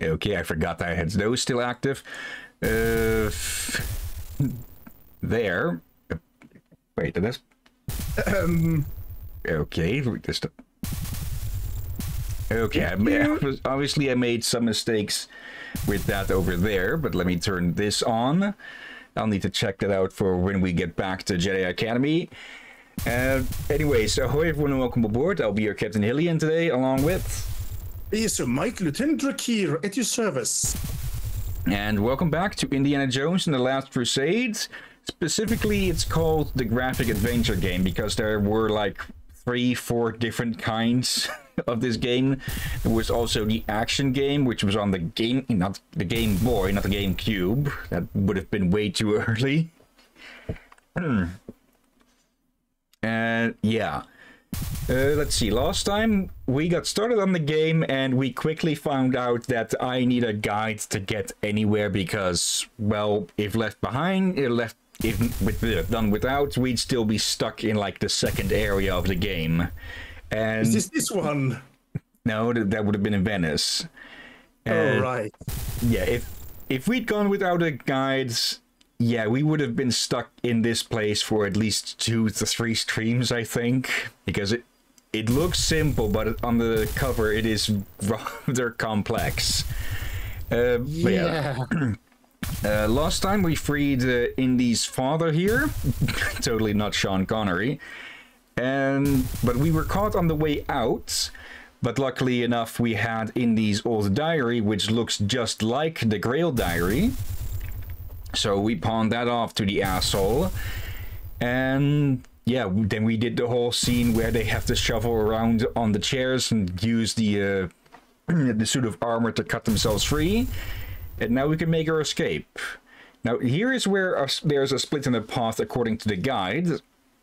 Okay, I forgot that I had those still active. Uh, there. Wait, that's... Um, okay, just... Okay, I, obviously I made some mistakes with that over there, but let me turn this on. I'll need to check that out for when we get back to Jedi Academy. Uh, anyway, so hello everyone and welcome aboard. I'll be your Captain Hillyan today, along with... Yes, sir. Mike, Lieutenant Drakir, at your service. And welcome back to Indiana Jones and the Last Crusades. Specifically, it's called the graphic adventure game because there were like three, four different kinds of this game. There was also the action game, which was on the game, not the Game Boy, not the Game Cube. That would have been way too early. Hmm. and yeah. Uh, let's see, last time we got started on the game and we quickly found out that I need a guide to get anywhere because, well, if left behind, if left, if with, uh, done without, we'd still be stuck in like the second area of the game. And Is this this one? no, that, that would have been in Venice. oh, Uh, right. yeah, if if we'd gone without a guide, yeah, we would have been stuck in this place for at least two to three streams, I think, because it it looks simple, but on the cover it is rather complex. Uh, but yeah. Uh, last time we freed uh, Indy's father here, totally not Sean Connery, and but we were caught on the way out. But luckily enough, we had Indy's old diary, which looks just like the Grail diary. So we pawned that off to the asshole, and yeah, then we did the whole scene where they have to shovel around on the chairs and use the uh, the suit of armor to cut themselves free. And now we can make our escape. Now here is where our, there's a split in the path according to the guide.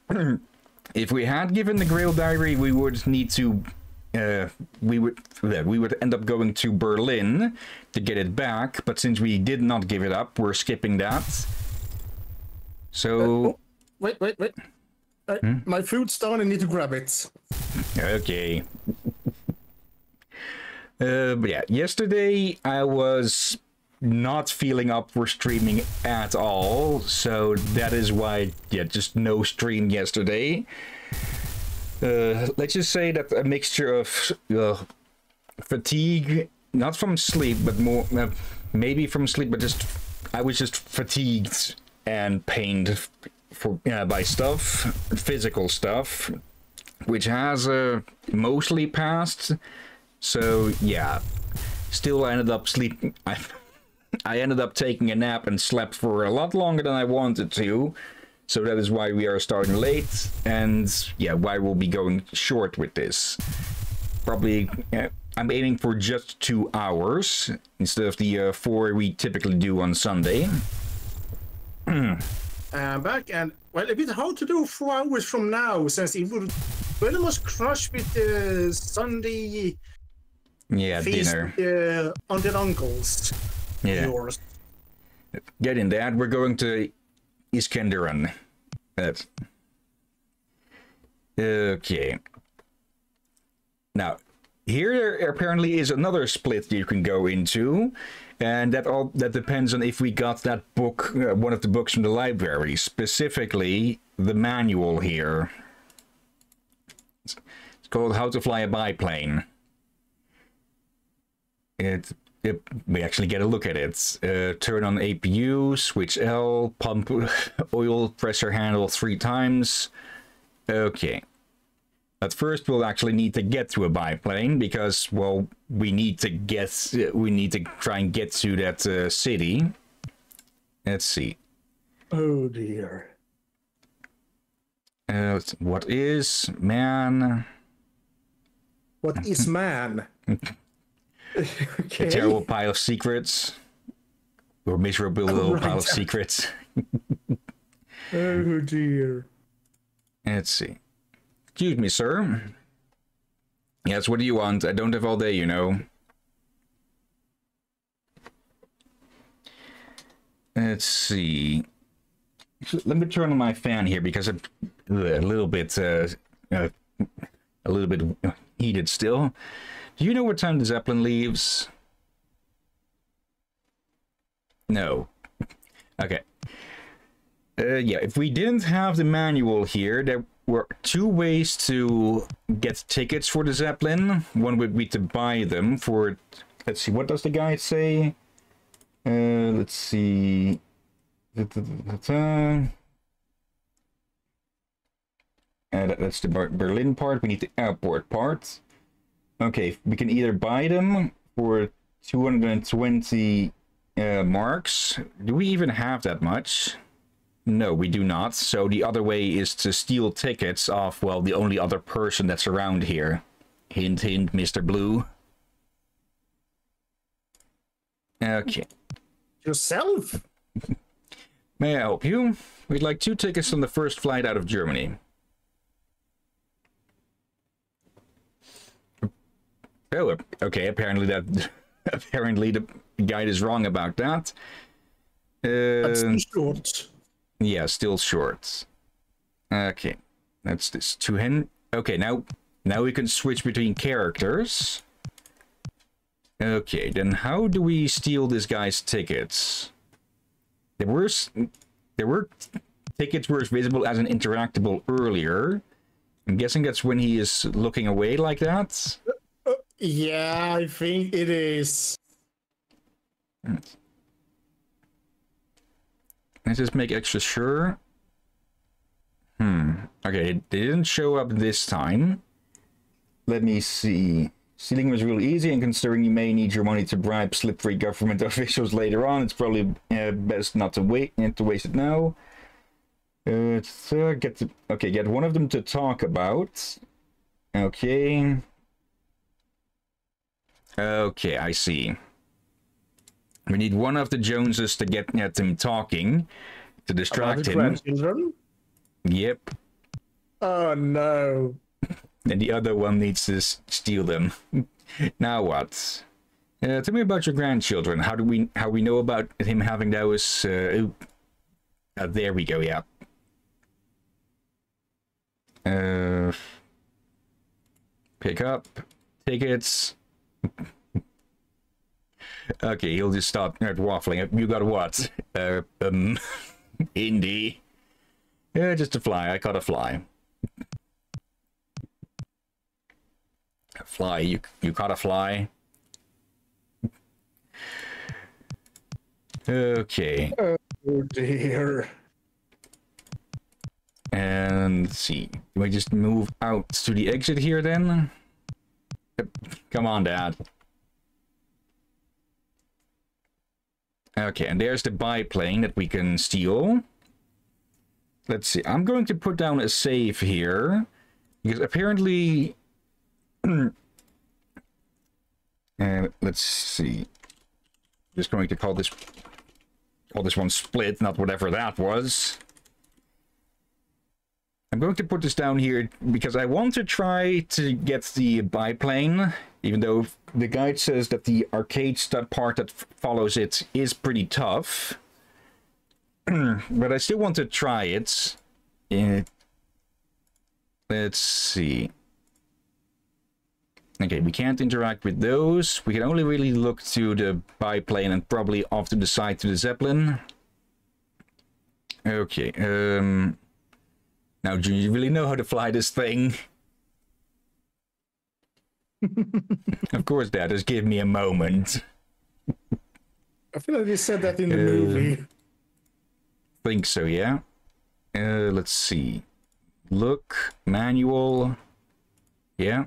if we had given the Grail diary, we would need to. Uh, we would we would end up going to Berlin to get it back, but since we did not give it up, we're skipping that. So Wait, wait, wait. Uh, My food's down. I need to grab it. Okay. uh, but yeah, yesterday I was not feeling up for streaming at all, so that is why, yeah, just no stream yesterday. Uh, let's just say that a mixture of uh, fatigue, not from sleep, but more, uh, maybe from sleep, but just, I was just fatigued and pained for yeah, by stuff, physical stuff, which has uh, mostly passed. So yeah, still I ended up sleeping. I, I ended up taking a nap and slept for a lot longer than I wanted to. So that is why we are starting late, and yeah, why we'll be going short with this. Probably, uh, I'm aiming for just two hours instead of the uh, four we typically do on Sunday. I'm back, and well, a bit hard to do four hours from now, since it would much crush with the Sunday Yeah, feast dinner. uh, on the uncles. Yeah. Yours. Get in that. We're going to Iskenderun. That's okay. Now, here apparently is another split you can go into, and that all that depends on if we got that book, uh, one of the books from the library, specifically the manual here. It's it's called How to Fly a Biplane. It, it we actually get a look at it. Uh, turn on APU, switch L, pump oil pressure handle three times. Okay. But first, we'll actually need to get to a biplane because, well, we need to get, we need to try and get to that uh, city. Let's see. Oh dear. Uh, what is man? What is man? A terrible pile of secrets, or miserable little right. pile of secrets. Oh dear. Let's see. Excuse me, sir. Yes, what do you want? I don't have all day, you know. Let's see. Let me turn on my fan here because I'm a little bit, uh, uh, a little bit heated still. Do you know what time the Zeppelin leaves? No. Okay. Uh, yeah, if we didn't have the manual here, there were two ways to get tickets for the Zeppelin. One would be to buy them for, let's see, what does the guide say? Uh, let's see. Uh, that- that's the Berlin part. We need the airport part. Okay, we can either buy them for 220 uh, marks. Do we even have that much? No, we do not. So the other way is to steal tickets off, well, the only other person that's around here. Hint, hint, Mr. Blue. Okay. Yourself? May I help you? We'd like two tickets on the first flight out of Germany. Oh, okay. Apparently that, apparently the guide is wrong about that. That's Uh, too short. yeah, still short. Okay, that's this two hen. Okay, now now we can switch between characters. Okay, then how do we steal this guy's tickets? There were there were tickets were visible as an interactable earlier. I'm guessing that's when he is looking away like that. Yeah, I think it is. Let's just make extra sure. Hmm. Okay, it didn't show up this time. Let me see. Stealing was real easy, and considering you may need your money to bribe slippery government officials later on, it's probably uh, best not to wait and to waste it now. Uh, get the, okay, get one of them to talk about. Okay. Okay, I see. We need one of the Joneses to get at him talking to distract him. grandchildren? Yep. Oh no. And the other one needs to steal them. now what? Uh, tell me about your grandchildren. How do we how we know about him having those? Uh. Uh, there we go. Yeah. Uh, pick up tickets. Okay, he'll just stop waffling. You got what? Uh, um, Indy. Yeah, just a fly. I caught a fly. A fly. You you caught a fly. Okay. Oh dear. And let's see. Do I just move out to the exit here then? Come on, Dad. Okay, and there's the biplane that we can steal. Let's see. I'm going to put down a save here because apparently. and uh, let's see. Just going to call this call this one split, not whatever that was. I'm going to put this down here because I want to try to get the biplane, even though the guide says that the arcade stud part that follows it is pretty tough. but I still want to try it. it. Let's see. Okay, we can't interact with those. We can only really look to the biplane and probably off to the side to the Zeppelin. Okay, um... Now, do you really know how to fly this thing? of course, Dad. Just give me a moment. I feel like they said that in the uh, movie. Think so, yeah. Uh, let's see. Look, manual. Yeah.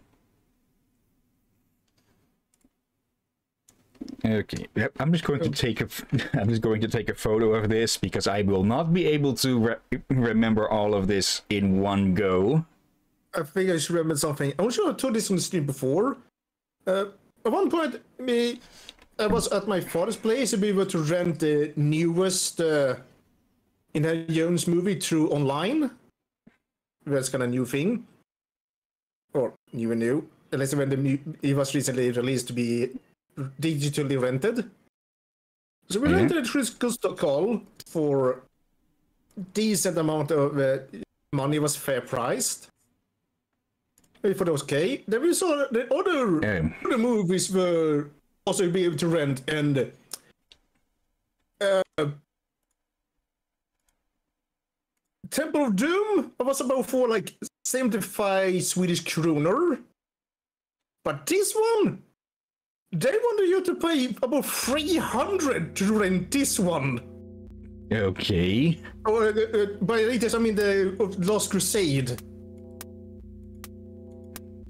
Okay, yep. I'm just going to take a. I'm just going to take a photo of this because I will not be able to re remember all of this in one go. I think I should remember something. I'm sure I told this on the stream before. Uh, at one point, me, I was at my father's place and we were to rent the newest uh, Indiana Jones movie through online. That's kind of new thing, or new and new. Least when the it was recently released to be digitally rented. So we mm-hmm. rented Call for decent amount of uh, money was fair priced. If it was okay. Then we saw the other, mm. other movies were also be able to rent and uh, Temple of Doom was about for like 75 Swedish kronor. But this one they wanted you to pay about 300 to rent this one. Okay. Oh, uh, uh, by latest, I mean the Last Crusade.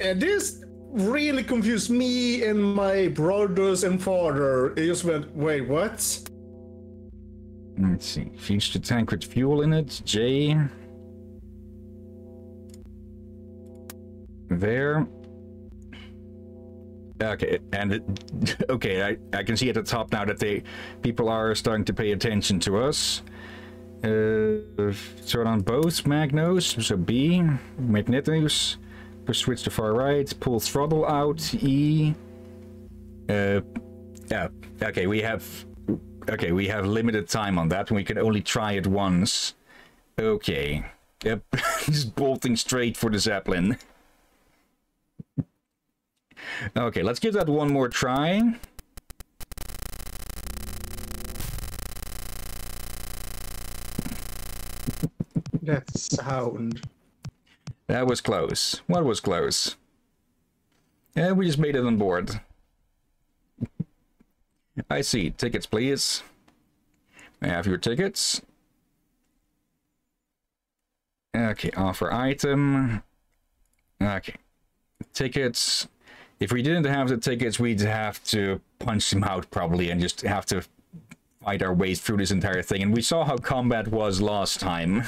And this really confused me and my brothers and father. It just went, wait, what? Let's see. The tank with fuel in it. J. There. Okay, and it, okay, I, I can see at the top now that they people are starting to pay attention to us. Uh, turn on both magnos, so B, magnetos, push switch to far right, pull throttle out, E. Uh, yeah, okay, we have, okay, we have limited time on that, and we can only try it once. Okay, yep, just bolting straight for the Zeppelin. Okay, let's give that one more try. that sound. That was close. What was close? Yeah, we just made it on board. I see. Tickets, please. I have your tickets. Okay, offer item. Okay. Tickets if we didn't have the tickets, we'd have to punch them out probably and just have to fight our way through this entire thing. And we saw how combat was last time.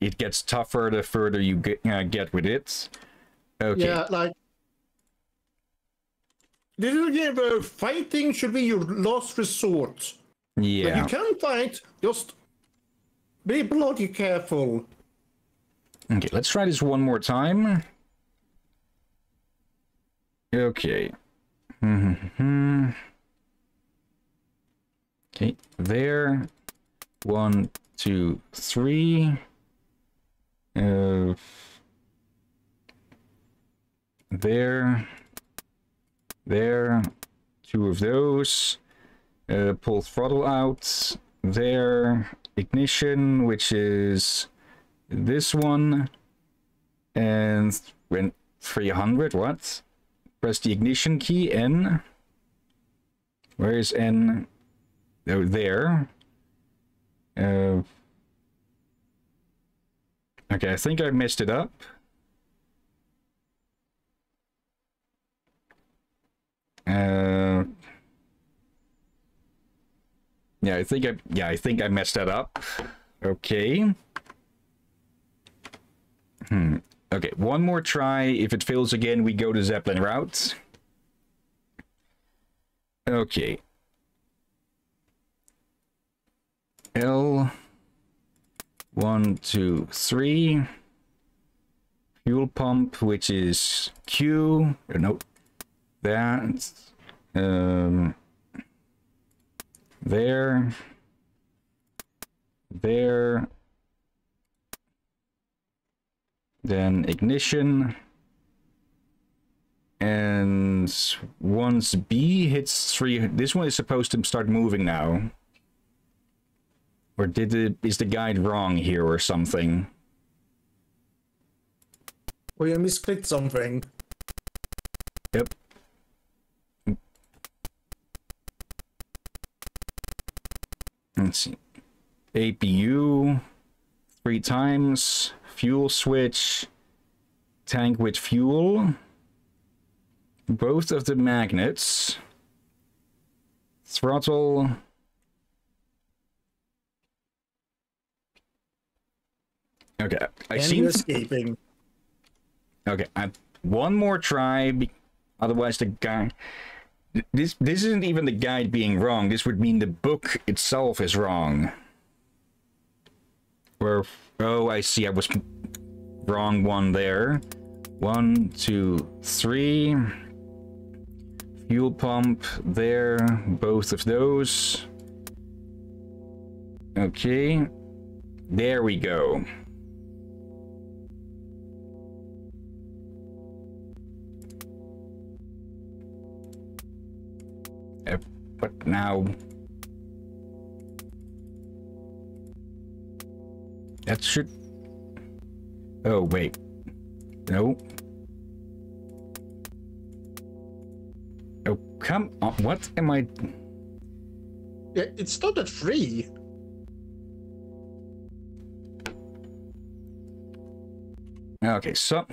It gets tougher the further you get, uh, get with it. Okay. Yeah, like this is where fighting should be your last resort. Yeah. But you can fight, just be bloody careful. Okay, let's try this one more time. Okay. okay, there. One, two, three. Uh, there. There. Two of those. Uh, pull throttle out. There. Ignition, which is this one. And when 300, what? Press the ignition key, N. Where is N? Oh, there. Uh, okay, I think I messed it up. Uh, Yeah, I think I yeah, I think I messed that up. Okay. Hmm. Okay, one more try. If it fails again, we go to Zeppelin route. Okay. L. One, two, three. Fuel pump, which is Q. Uh, nope. That. Um. There. There. Then ignition. And once B hits three, this one is supposed to start moving now. Or did it, is the guide wrong here or something? Well, you misclicked something. Yep. Let's see. APU three times. Fuel switch. Tank with fuel. Both of the magnets. Throttle. Okay, I And seem escaping. Okay, I, one more try. Otherwise, the guy. This this isn't even the guide being wrong. This would mean the book itself is wrong. Or oh, I see. I was wrong one there. One, two, three. Fuel pump there. Both of those. Okay. There we go. Uh, But now... That should... Oh, wait. No. Oh, come on. What am I... Yeah, it started free. Okay, so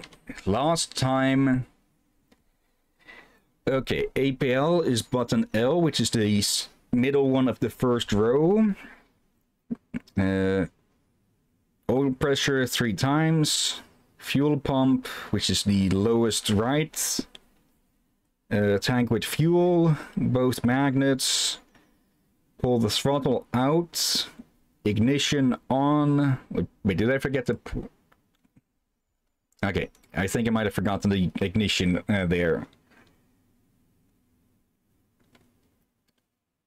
last time. Okay, APL is button L, which is the middle one of the first row. Uh, oil pressure three times. Fuel pump, which is the lowest right. Uh, tank with fuel, both magnets. Pull the throttle out. Ignition on. Wait, wait, did I forget p- Okay, I think I might have forgotten the ignition uh, there.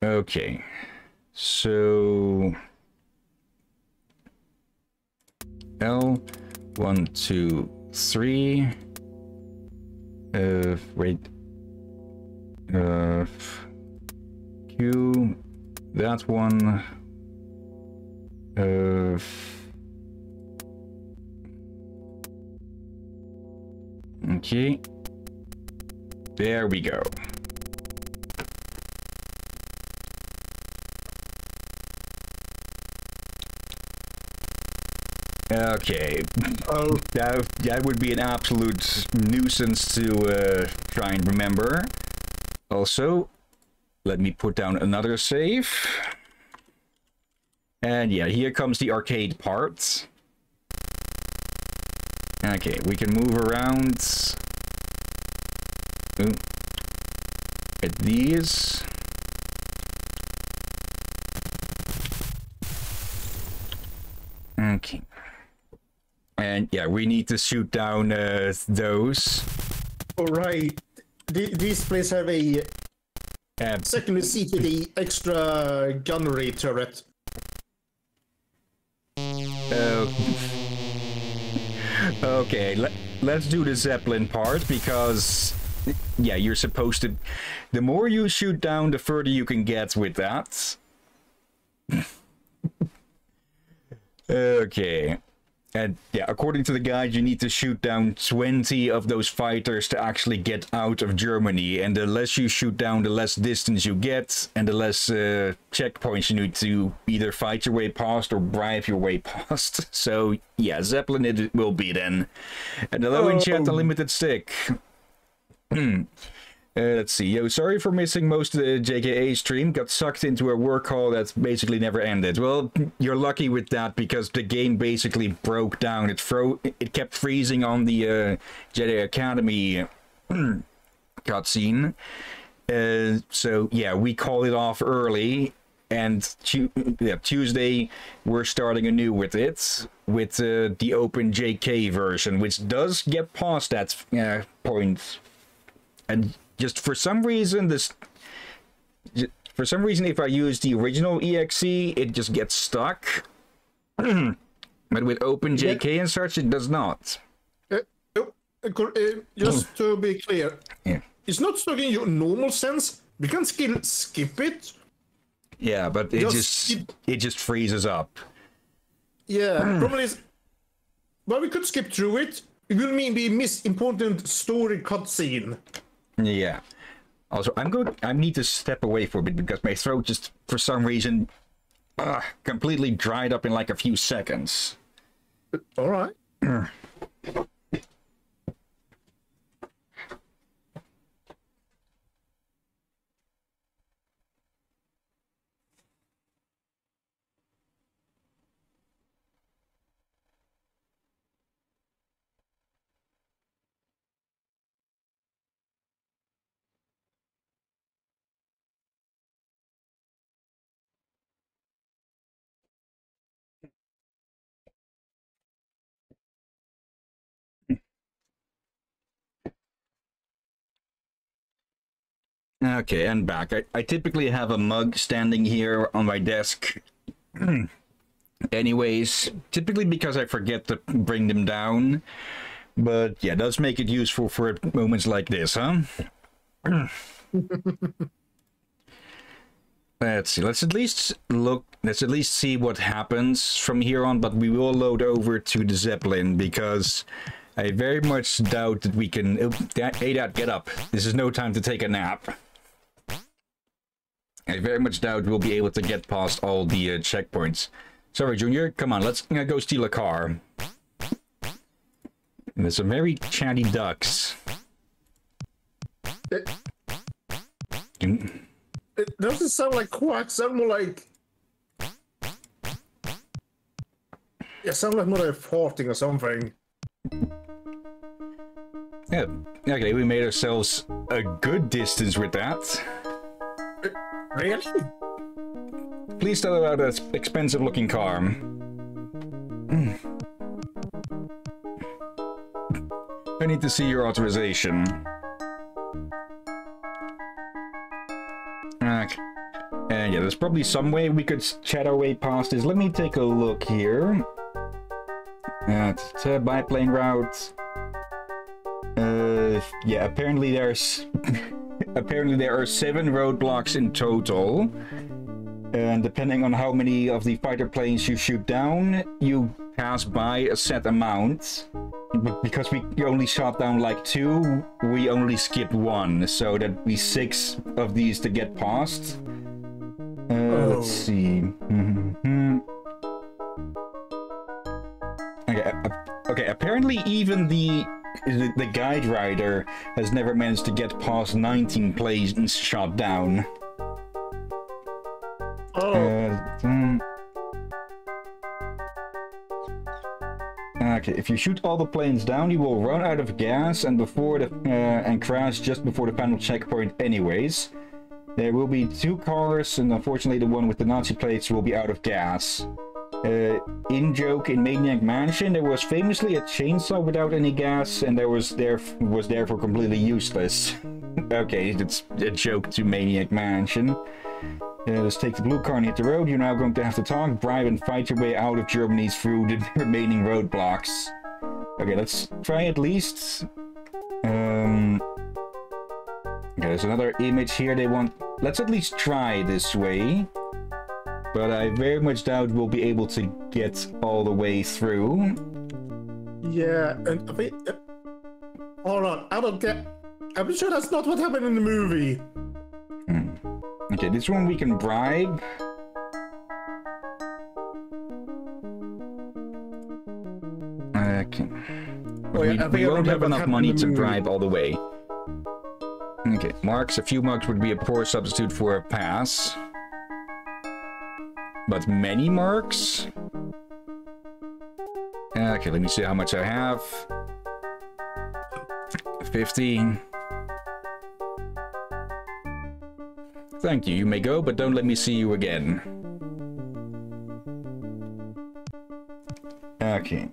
Okay, so L, one, two, three. Uh, wait. Uh, Q, that one. Uh. Okay. There we go. Okay, Oh, that that would be an absolute nuisance to uh, try and remember. Also, let me put down another save. And yeah, here comes the arcade part. Okay, we can move around. Ooh. At these. Okay. And yeah, we need to shoot down uh, those. all right. The- these places have a Uh, secondary seat with the extra gunnery turret. Uh, okay, let, let's do the Zeppelin part because, yeah, you're supposed to. The more you shoot down, the further you can get with that. okay. And yeah, according to the guide, you need to shoot down 20 of those fighters to actually get out of Germany. And the less you shoot down, the less distance you get, and the less uh, checkpoints you need to either fight your way past or bribe your way past. So yeah, Zeppelin it will be then. And hello in chat, Oh. Unlimited Stick. Uh, let's see. Yo, sorry for missing most of the JKA stream. Got sucked into a work call that's basically never ended. Well, you're lucky with that because the game basically broke down. It fro it kept freezing on the uh, Jedi Academy cutscene. Uh, so yeah, we call it off early, and yeah, Tuesday we're starting anew with it with uh, the open JK version, which does get past that uh, point, and just for some reason this. For some reason, if I use the original exe, it just gets stuck. but with Open JK and such, it does not. Uh, oh, uh, uh, just to be clear, Yeah. it's not stuck in your normal sense. We can still skip it. Yeah, but it Just just skip- it just freezes up. Yeah, problem is, but we could skip through it. It will mean we miss important story cutscene. Yeah. Also, I'm going. I need to step away for a bit because my throat just, for some reason, uh, completely dried up in like a few seconds. All right. Okay, and back. I, I typically have a mug standing here on my desk. Anyways, typically because I forget to bring them down. But yeah, does make it useful for moments like this, huh? Let's see. Let's at least look. Let's at least see what happens from here on. But we will load over to the Zeppelin because I very much doubt that we can. Oh, that, get up. This is no time to take a nap. I very much doubt we'll be able to get past all the uh, checkpoints. Sorry, Junior. Come on, let's uh, go steal a car. And there's some very chatty ducks. It, it doesn't sound like quacks. Sound more like. Yeah, sound like more like farting or something. Yeah, okay, we made ourselves a good distance with that. Really? Please tell about that expensive looking car. Mm. I need to see your authorization. Okay. And yeah, there's probably some way we could chat our way past this. Let me take a look here. Uh, biplane route. Uh, yeah, apparently there's apparently there are seven roadblocks in total. And depending on how many of the fighter planes you shoot down, you pass by a set amount. But because we only shot down like two, we only skipped one. So that'd be six of these to get past. Uh, Oh. Let's see. Okay, okay. Apparently, even the, the the guide rider has never managed to get past 19 planes shot down. Oh, Uh, hmm. Okay, if you shoot all the planes down, you will run out of gas and before the uh, and crash just before the final checkpoint. Anyways, there will be two cars, and unfortunately, the one with the Nazi plates will be out of gas. Uh, in joke in Maniac Mansion, there was famously a chainsaw without any gas, and there was there was therefore completely useless. okay, it's a joke to Maniac Mansion. Uh, let's take the blue car and hit the road. You're now going to have to talk, bribe, and fight your way out of Germany through the remaining roadblocks. Okay, let's try at least. Um, okay, there's another image here. They want. Let's at least try this way. But I very much doubt we'll be able to get all the way through. yeah. And I mean, uh, hold on. I don't get. I'm sure that's not what happened in the movie. Okay, this one we can bribe. Okay. Oh, yeah, we we won't have enough money to bribe all the way. Okay, marks. A few marks would be a poor substitute for a pass. But many marks? Okay, let me see how much I have. 50. Thank you, you may go, but don't let me see you again. Okay.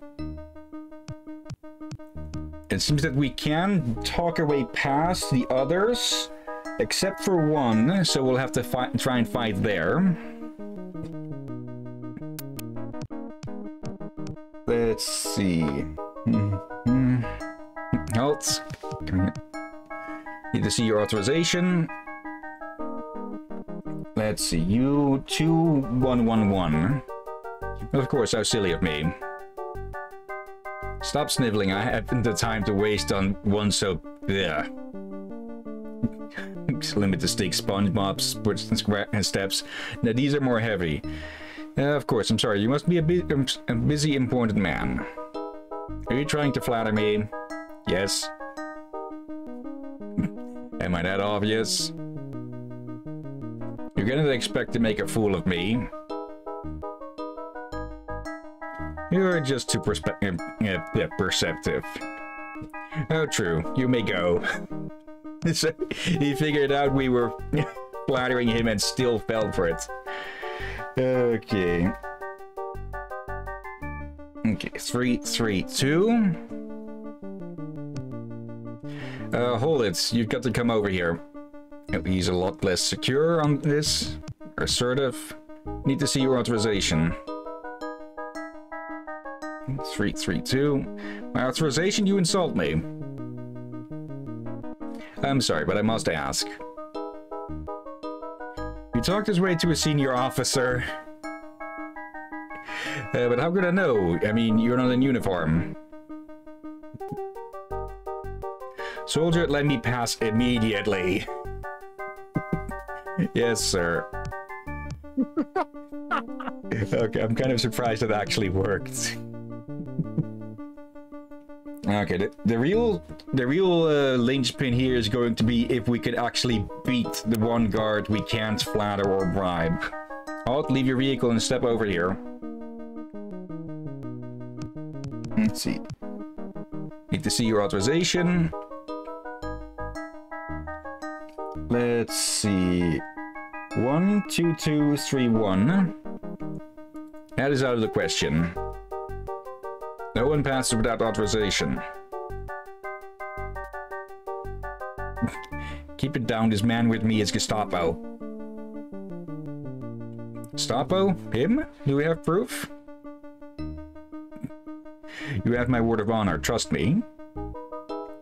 It seems that we can talk our way past the others, except for one, so we'll have to try and fight there. Let's see. Mm-hmm. Halt. Need to see your authorization. Let's see. You two one one one. Of course, how silly of me. Stop sniveling. I haven't the time to waste on one so. Yeah. Limit the stick, sponge mops, and steps. Now these are more heavy. Uh, of course, I'm sorry. You must be a, bu um, a busy, important man. Are you trying to flatter me? Yes. Am I that obvious? You're gonna expect to make a fool of me. You're just too uh, perceptive. Oh, true. You may go. so he figured out we were flattering him and still fell for it. Okay. Okay, three, three, two. Uh, hold it. You've got to come over here. He's a lot less secure on this. Assertive. Need to see your authorization. Three, three, two. My authorization, you insult me. I'm sorry, but I must ask. You talked his way to a senior officer. Uh, but how could I know? I mean, you're not in uniform. Soldier, let me pass immediately. yes, sir. okay, I'm kind of surprised it actually worked. Okay, the, the real the real uh, linchpin here is going to be if we could actually beat the one guard we can't flatter or bribe. Halt, leave your vehicle and step over here. Let's see. Need to see your authorization. Let's see. One, two, two, three, one. That is out of the question. No one passes without authorization. Keep it down, this man with me is Gestapo. Gestapo? Him? Do we have proof? You have my word of honor, trust me.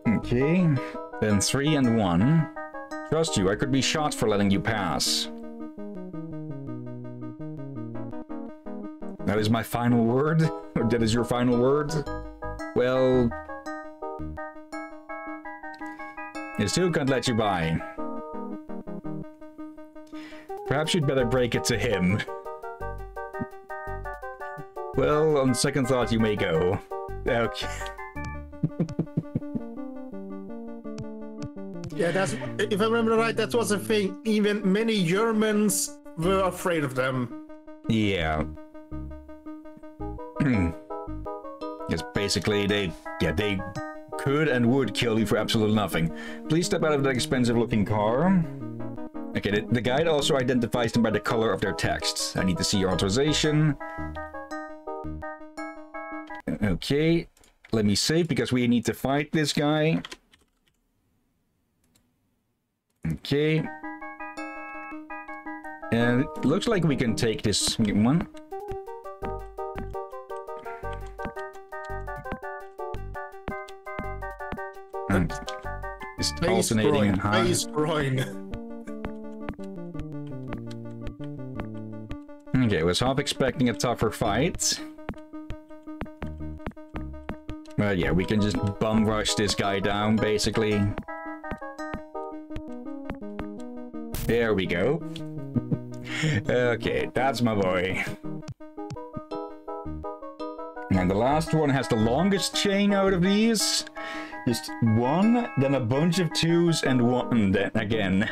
Okay, then three and one. Trust you, I could be shot for letting you pass. That is my final word? That is your final word? Well... I still can't let you by. Perhaps you'd better break it to him. well, on second thought, you may go. Okay. yeah, that's if I remember right, that was a thing. Even many Germans were afraid of them. Yeah. Hmm. Yes, basically they yeah, they could and would kill you for absolutely nothing. Please step out of that expensive looking car. Okay, the, the guide also identifies them by the color of their texts. I need to see your authorization. Okay, let me save because we need to fight this guy. Okay. And it looks like we can take this one. It's alternating high. Face groin. Okay, was half expecting a tougher fight. Well, yeah, we can just bum rush this guy down, basically. There we go. okay, that's my boy. And the last one has the longest chain out of these. Just one, then a bunch of twos, and one, then again.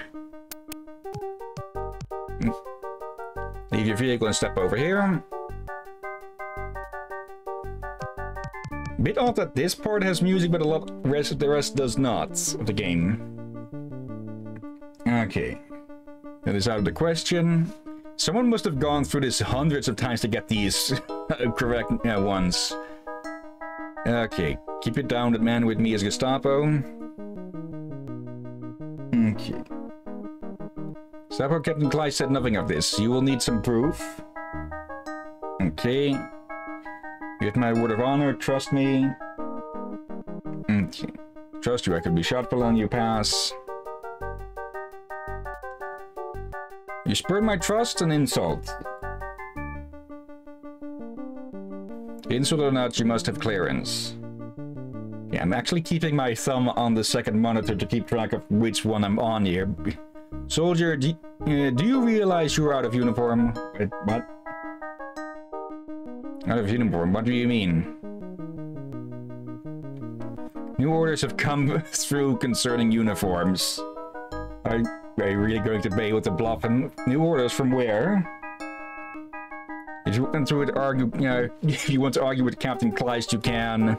Leave your vehicle and step over here. Bit odd that this part has music, but a lot rest of the rest does not of the game. Okay. That is out of the question. Someone must have gone through this hundreds of times to get these correct uh, ones. Okay, keep it down. That man with me is Gestapo. Okay. Gestapo Captain Clyde said nothing of this. You will need some proof. Okay. You have my word of honor. Trust me. Okay. Trust you. I could be shot for letting you pass. You spurred my trust and insult. Insult or not, you must have clearance. Yeah, I'm actually keeping my thumb on the second monitor to keep track of which one I'm on here. Soldier, do, uh, do you realize you're out of uniform? Wait, what? Out of uniform, what do you mean? New orders have come through concerning uniforms. Are, are you really going to be able to bluff him? New orders from where? If you want to argue, you know, if you want to argue with Captain Kleist, you can.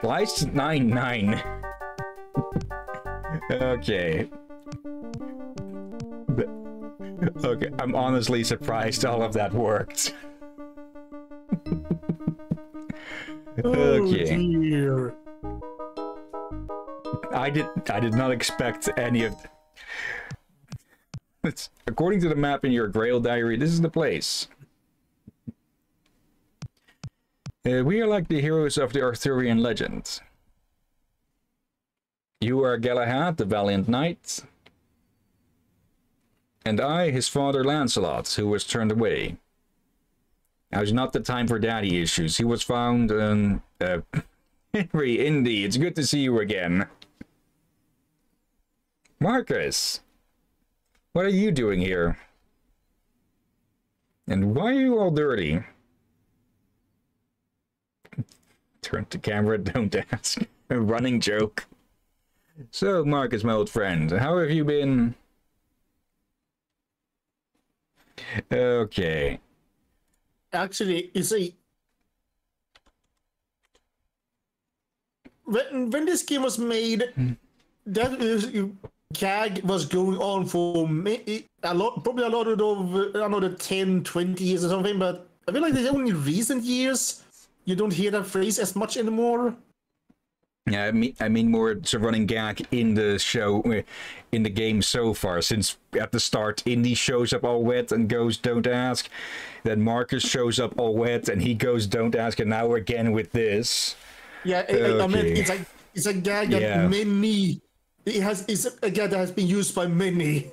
Kleist nine nine. okay. Okay, I'm honestly surprised all of that worked. Oh okay. dear. I did I did not expect any of it's, according to the map in your Grail diary, this is the place. Uh, we are like the heroes of the Arthurian legend. You are Galahad, the valiant knight. And I, his father Lancelot, who was turned away. Now is not the time for daddy issues. He was found, um, uh, Henry, Indy, it's good to see you again. Marcus! What are you doing here? And why are you all dirty? Turn to camera, don't ask. A running joke. So, Marcus, my old friend, how have you been? Okay. Actually, you see, when when this game was made, that is, gag was going on for a lot, probably a lot of another 10, 20 years or something. But I feel like the only recent years you don't hear that phrase as much anymore. Yeah, I mean, I mean more it's a running gag in the show, in the game so far. Since at the start, Indy shows up all wet and goes, "Don't ask." Then Marcus shows up all wet and he goes, "Don't ask." And now again with this. Yeah, I, I- I mean, it's a it's a gag that Yeah. many it has it's a that has been used by many.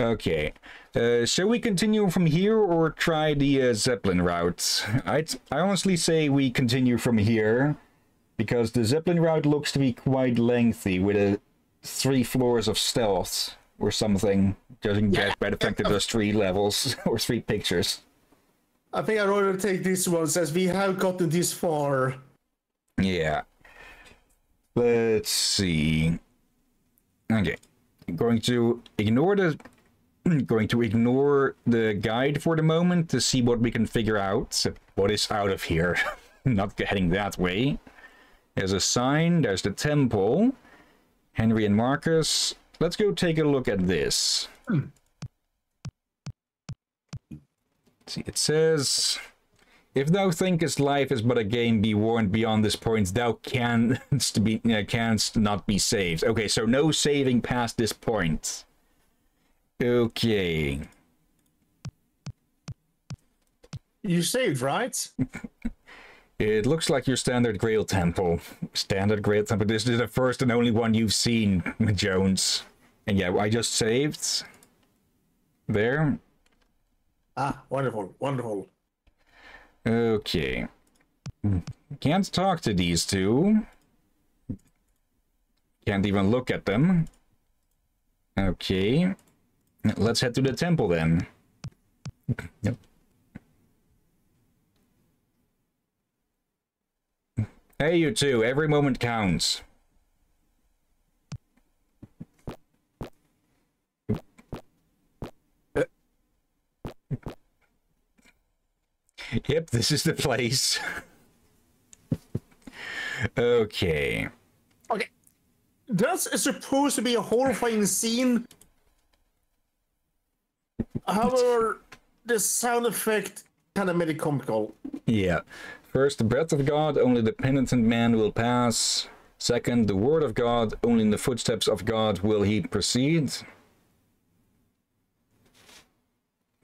Okay. Uh, shall we continue from here or try the uh, Zeppelin route? I'd, I honestly say we continue from here because the Zeppelin route looks to be quite lengthy with a three floors of stealth or something. Judging Yeah. by the fact that there's three levels or three pictures. I think I'd rather take this one since we have gotten this far. Yeah. Let's see. Okay. Going to ignore the going to ignore the guide for the moment to see what we can figure out. What is out of here? Not heading that way. There's a sign, there's the temple. Henry and Marcus. Let's go take a look at this. Hmm. See, it says if thou thinkest life is but a game, be warned beyond this point, thou canst be uh, canst not be saved. Okay, so no saving past this point. Okay. You saved, right? It looks like your standard Grail Temple. Standard Grail Temple. This is the first and only one you've seen, Jones. And yeah, I just saved. There. Ah, wonderful, wonderful. Okay. Can't talk to these two. Can't even look at them. Okay. Let's head to the temple then. Yep. Hey, you two, every moment counts. Yep, this is the place. okay. Okay. This is supposed to be a horrifying scene. However, the sound effect kind of made it comical. Yeah. First, the breath of God, only the penitent man will pass. Second, the word of God, only in the footsteps of God will he proceed.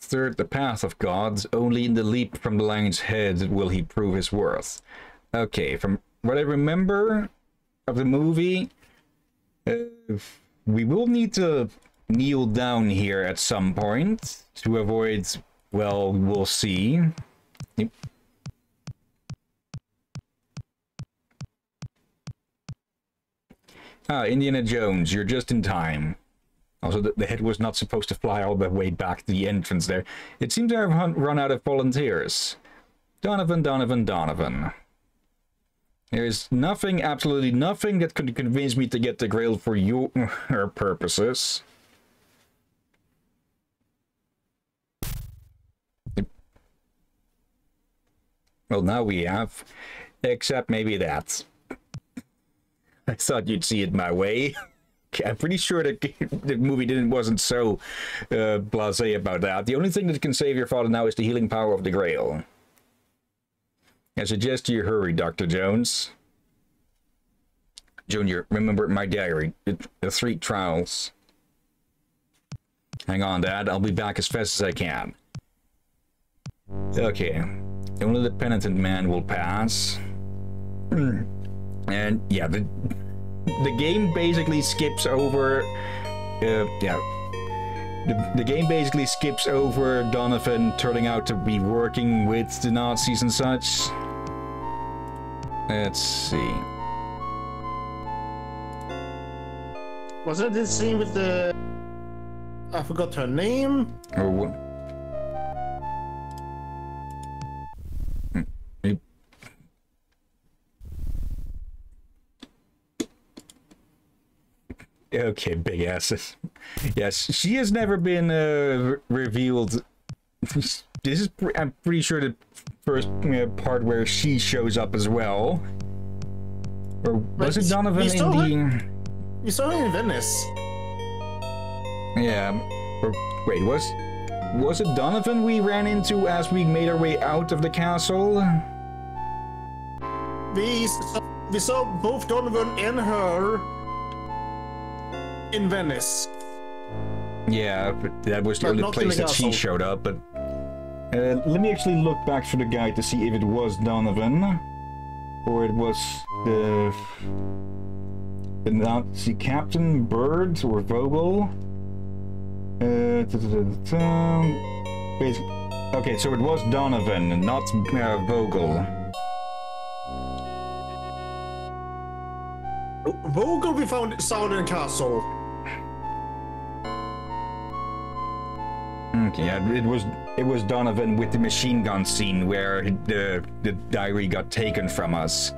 Third, the path of God, only in the leap from the lion's head will he prove his worth. Okay, from what I remember of the movie, uh, we will need to kneel down here at some point to avoid, well, we'll see. Yep. Ah, Indiana Jones, you're just in time. Also, the, the head was not supposed to fly all the way back to the entrance there. It seems to have run, out of volunteers. Donovan, Donovan, Donovan. There's nothing, absolutely nothing that could convince me to get the grail for your purposes. Well, now we have. Except maybe that. I thought you'd see it my way. I'm pretty sure that the movie didn't wasn't so uh, blasé about that. The only thing that can save your father now is the healing power of the Grail. I suggest you hurry, Dr. Jones. Junior, remember my diary, the three trials. Hang on, Dad. I'll be back as fast as I can. Okay. Only the penitent man will pass. And yeah, the the game basically skips over. Uh, yeah, the, the game basically skips over Donovan turning out to be working with the Nazis and such. Let's see. Wasn't it the scene with the? I forgot her name. Or what? Okay, big asses. Yes, she has never been uh, revealed. this is, I'm pretty sure, the first uh, part where she shows up as well. Or was it Donovan in the... You saw her in Venice. Yeah. Or, wait, was was it Donovan we ran into as we made our way out of the castle? We we saw both Donovan and her in Venice. Yeah, that was the only place that she showed up, but... Uh, let me actually look back for the guide to see if it was Donovan. Or it was the... The Nazi Captain, Bird, or Vogel. Uh, okay, so it was Donovan, not uh, Vogel. Vogel we found Southern Castle. Okay, yeah, it was it was Donovan with the machine gun scene where the the diary got taken from us.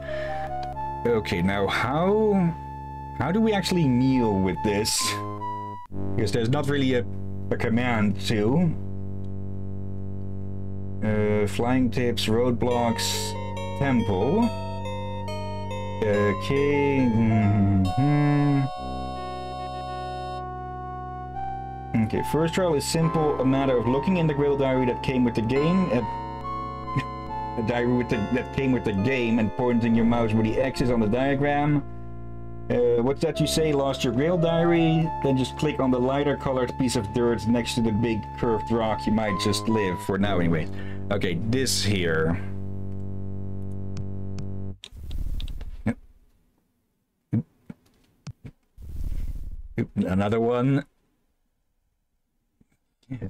Okay, now how how do we actually kneel with this? Because there's not really a, a command to. Uh, flying tips, roadblocks, temple. Okay. Mm -hmm. Okay, first trial is simple, a matter of looking in the Grail diary that came with the game, a, diary with the, that came with the game, and pointing your mouse where the X is on the diagram. Uh, what's that you say? Lost your Grail diary? Then just click on the lighter colored piece of dirt next to the big curved rock. You might just live for now anyway. Okay, this here. Another one.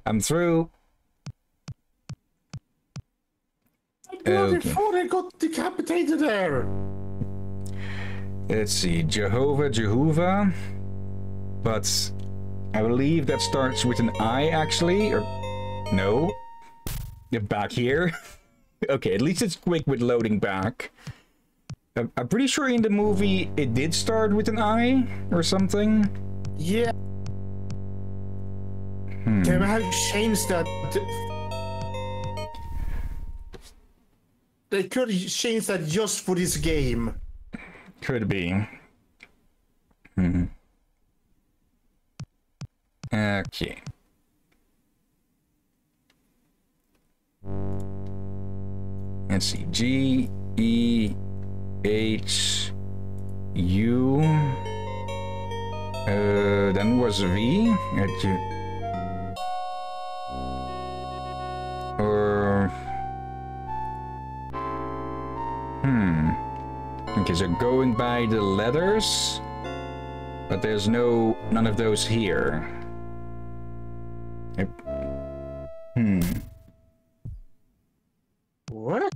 I'm through. Okay. Before I got decapitated there. Let's see, Jehovah, Jehovah. But I believe that starts with an I actually, or no? Back here. okay, at least it's quick with loading back. I'm I'm pretty sure in the movie it did start with an I or something. Yeah. Hmm. They have changed that. They could change that just for this game. Could be. Hmm. Okay. Let's see. G E H U. Uh, then was V. Hmm. Okay, so going by the letters, but there's no none of those here. Yep. Hmm. What?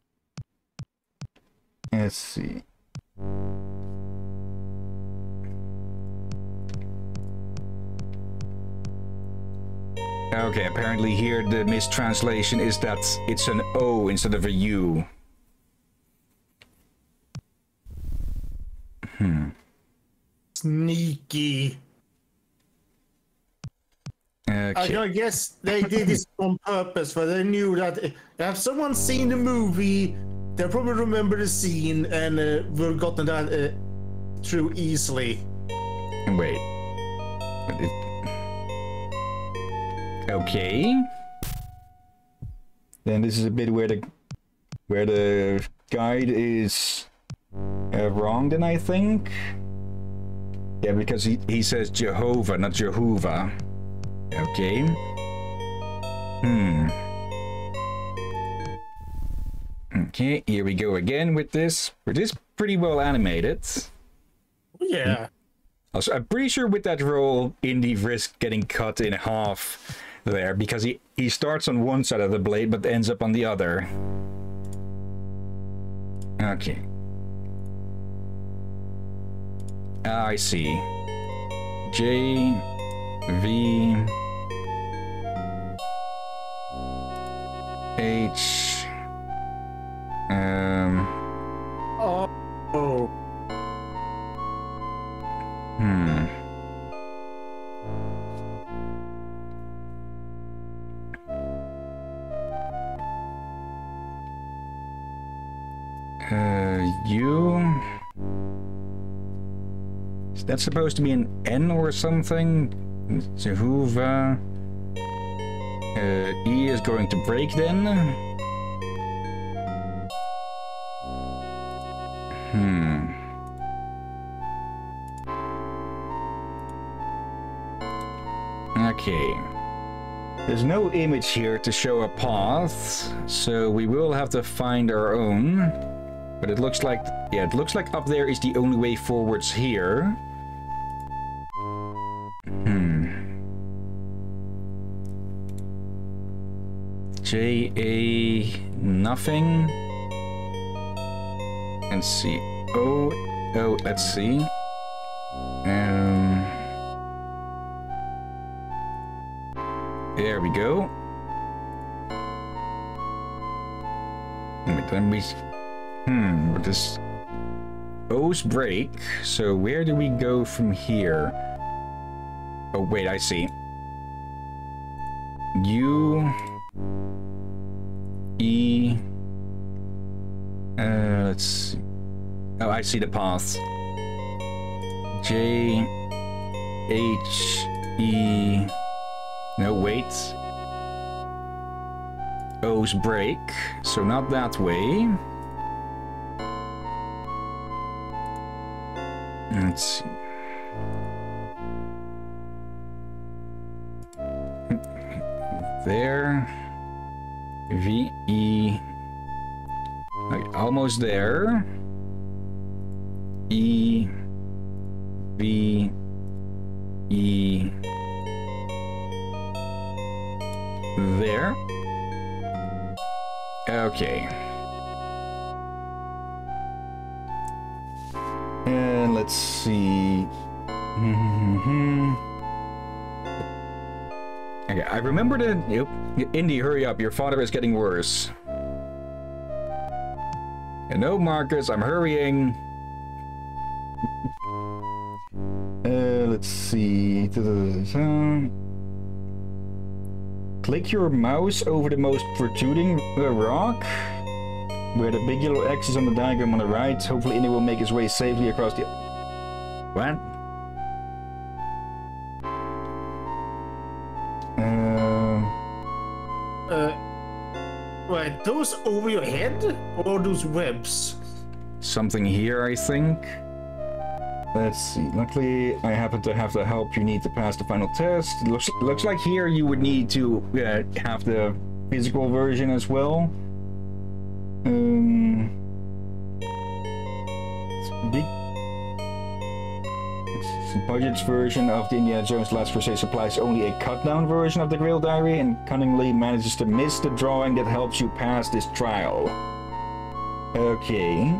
Let's see. Okay, apparently here the mistranslation is that it's an O instead of a U. Sneaky. I, Okay. I guess they did this on purpose, but they knew that if someone's seen the movie, they'll probably remember the scene and uh, will gotten that uh, through easily. Wait. But Okay. Then this is a bit where the where the guide is uh, wrong. Then I think. Yeah, because he he says Jehovah, not Jehovah. Okay. Hmm. Okay, here we go again with this. It is pretty well animated. Yeah. Also, I'm pretty sure with that roll, Indy risk getting cut in half there because he, he starts on one side of the blade but ends up on the other. Okay. Ah, I see. J V H um Oh. oh. hmm Is that supposed to be an N or something? Jehovah. Uh, E is going to break then. Hmm. Okay. There's no image here to show a path, so we will have to find our own. But it looks like, yeah, it looks like up there is the only way forwards here. J A nothing. Let's see. O O. Let's see. Um. There we go. Wait, let me. Hmm, this. O's break. So where do we go from here? Oh, wait, I see. U. I see the path. J. H. E. No, wait. O's break, so not that way. Let's see. There. V E. Almost there. E. V. E. There. Okay. And let's see. okay, I remember the. Yep. Indy, hurry up. Your father is getting worse. And no, Marcus, I'm hurrying. Let's see. Click your mouse over the most protruding uh, rock, where the big yellow X is on the diagram on the right. Hopefully, Indy will make his way safely across the. What? Uh, Uh, wait, those over your head or those webs? something here, I think. Let's see. Luckily, I happen to have the help you need to pass the final test. Looks looks like here you would need to uh, have the physical version as well. Um, big. Budget's version of the Indiana Jones Last Crusade supplies only a cut-down version of the Grail Diary and cunningly manages to miss the drawing that helps you pass this trial. Okay.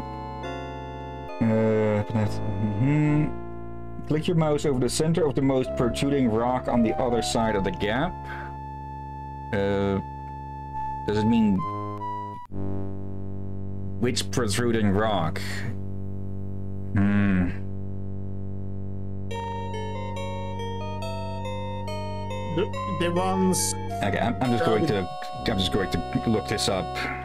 Uh, mhm. Click your mouse over the center of the most protruding rock on the other side of the gap. Uh, does it mean which protruding rock? Hmm. The, the ones. Okay, I'm, I'm just going to I'm just going to look this up.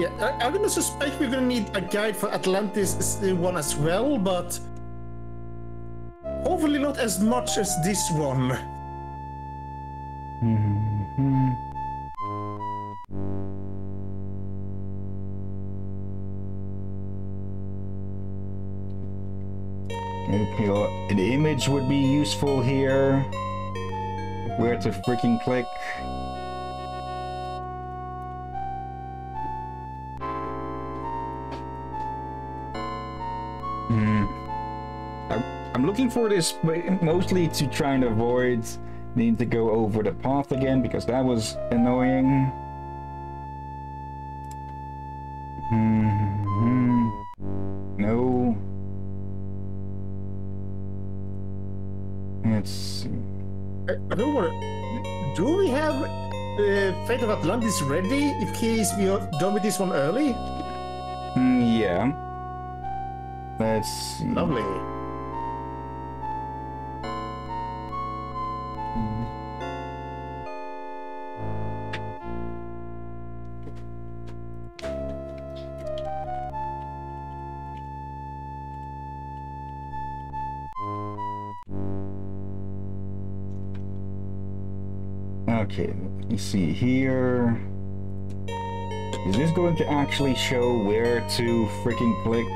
Yeah, I, I'm gonna suspect we're gonna need a guide for Atlantis one as well, but hopefully not as much as this one. Mm-hmm. Well, an image would be useful here. Where to freaking click. For this mostly to try and avoid needing to go over the path again because that was annoying. Hmm. No. Let's see. I, I don't wanna. Do we have uh, Fate of Atlantis ready in case we are done with this one early? Hmm, yeah. Let's see. Lovely. Me see here. Is this going to actually show where to freaking click?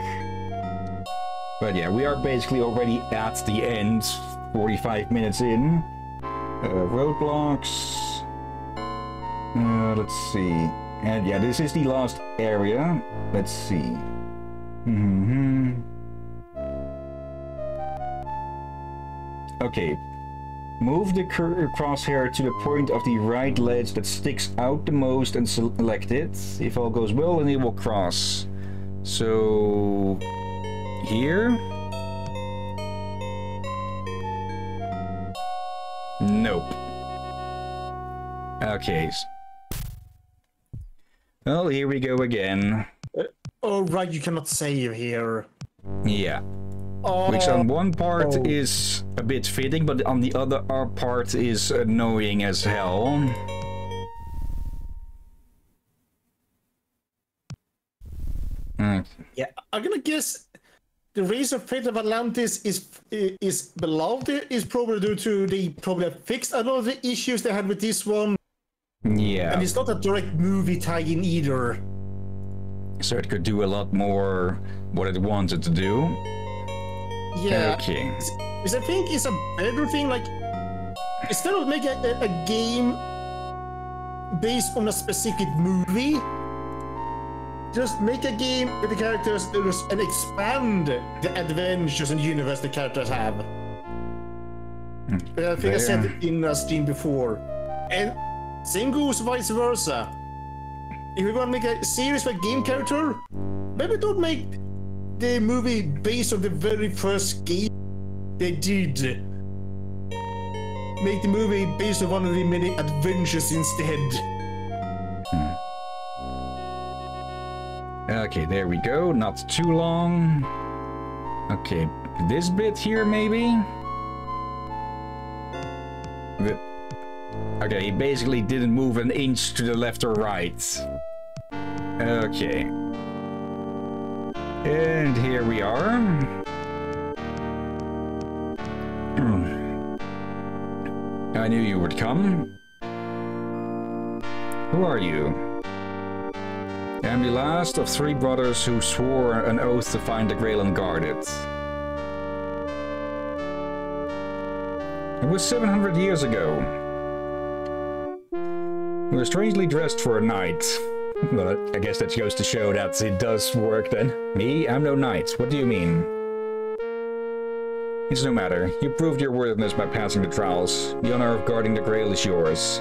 But yeah, we are basically already at the end, 45 minutes in. Uh, roadblocks. Uh, let's see. And yeah, this is the last area. Let's see. hmm Okay, Move the crosshair to the point of the right ledge that sticks out the most and select it. If all goes well, then it will cross. So... Here? Nope. Okay. Well, here we go again. Oh right, you cannot save here. Yeah. Oh, Which on one part Oh. is a bit fitting, but on the other uh, part is annoying as hell. Mm, yeah, I'm gonna guess the reason Fate of Atlantis is is beloved is probably due to they probably fixed a lot of the issues they had with this one, Yeah, and it's not a direct movie tie-in either. so it could do a lot more what it wanted to do. Yeah, Okay. Because I think it's a better thing, like, instead of making a, a game based on a specific movie, just make a game with the characters and expand the adventures and universe the characters have. I think I said it in uh, a stream before. And same goes vice versa. If you want to make a series with game character, maybe don't make the movie based on the very first game they did. Make the movie based on one of the many adventures instead. Hmm. Okay, there we go. Not too long. Okay, this bit here, maybe? Okay, he basically didn't move an inch to the left or right. Okay. And here we are. I knew you would come. Who are you? I am the last of three brothers who swore an oath to find the Grail and guard it. It was 700 years ago. We were strangely dressed for a knight. Well, I guess that goes to show that it does work then. Me? I'm no knight. What do you mean? It's no matter. You proved your worthiness by passing the trials. The honor of guarding the Grail is yours.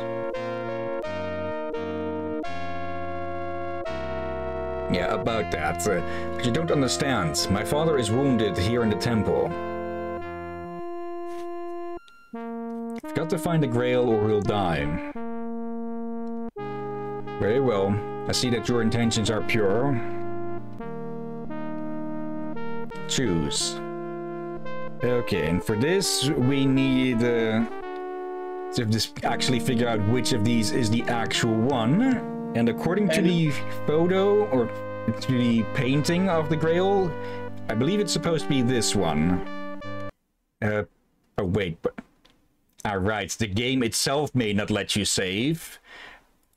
Yeah, about that. Uh, you don't understand. My father is wounded here in the temple. I've got to find the Grail or he'll die. Very well. I see that your intentions are pure. Choose. Okay, and for this, we need uh, to just actually figure out which of these is the actual one. And according to And- the photo, or to the painting of the Grail, I believe it's supposed to be this one. Uh, oh wait, but... Alright, the game itself may not let you save,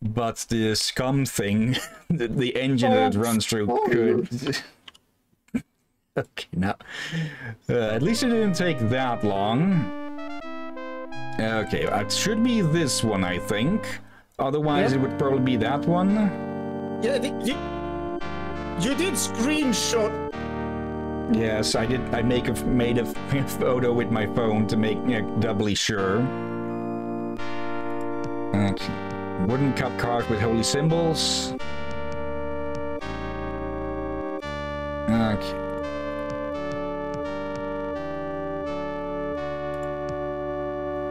but the SCUMM thing, the, the engine that it runs through could... okay, now... Uh, at least it didn't take that long. Okay, it should be this one, I think. Otherwise, Yeah. it would probably be that one. Yeah, I think you, you did screenshot. Yes, I did. I make a made a photo with my phone to make yeah, doubly sure. Okay. Wooden cup carved with holy symbols. Okay.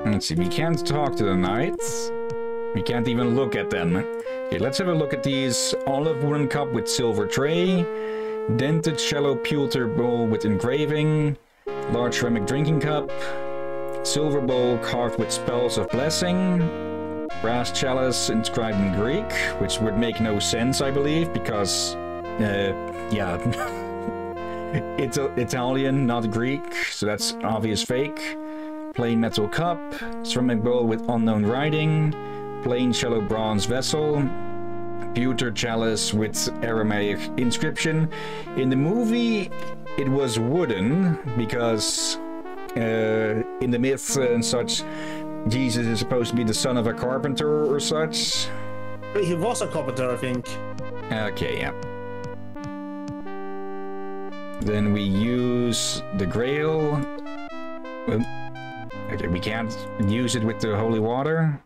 Let's see. We can't talk to the knights. We can't even look at them. Okay, let's have a look at these. Olive wooden cup with silver tray. Dented shallow pewter bowl with engraving. Large ceramic drinking cup. Silver bowl carved with spells of blessing. Brass chalice inscribed in Greek, which would make no sense, I believe, because, uh, yeah, it's Italian, not Greek, so that's obvious fake. Plain metal cup, ceramic bowl with unknown writing, plain shallow bronze vessel, pewter chalice with Aramaic inscription. In the movie, it was wooden because uh, in the myth and such, Jesus is supposed to be the son of a carpenter or such. He was a carpenter, I think. Okay, yeah. Then we use the Grail. Well, okay, we can't use it with the holy water.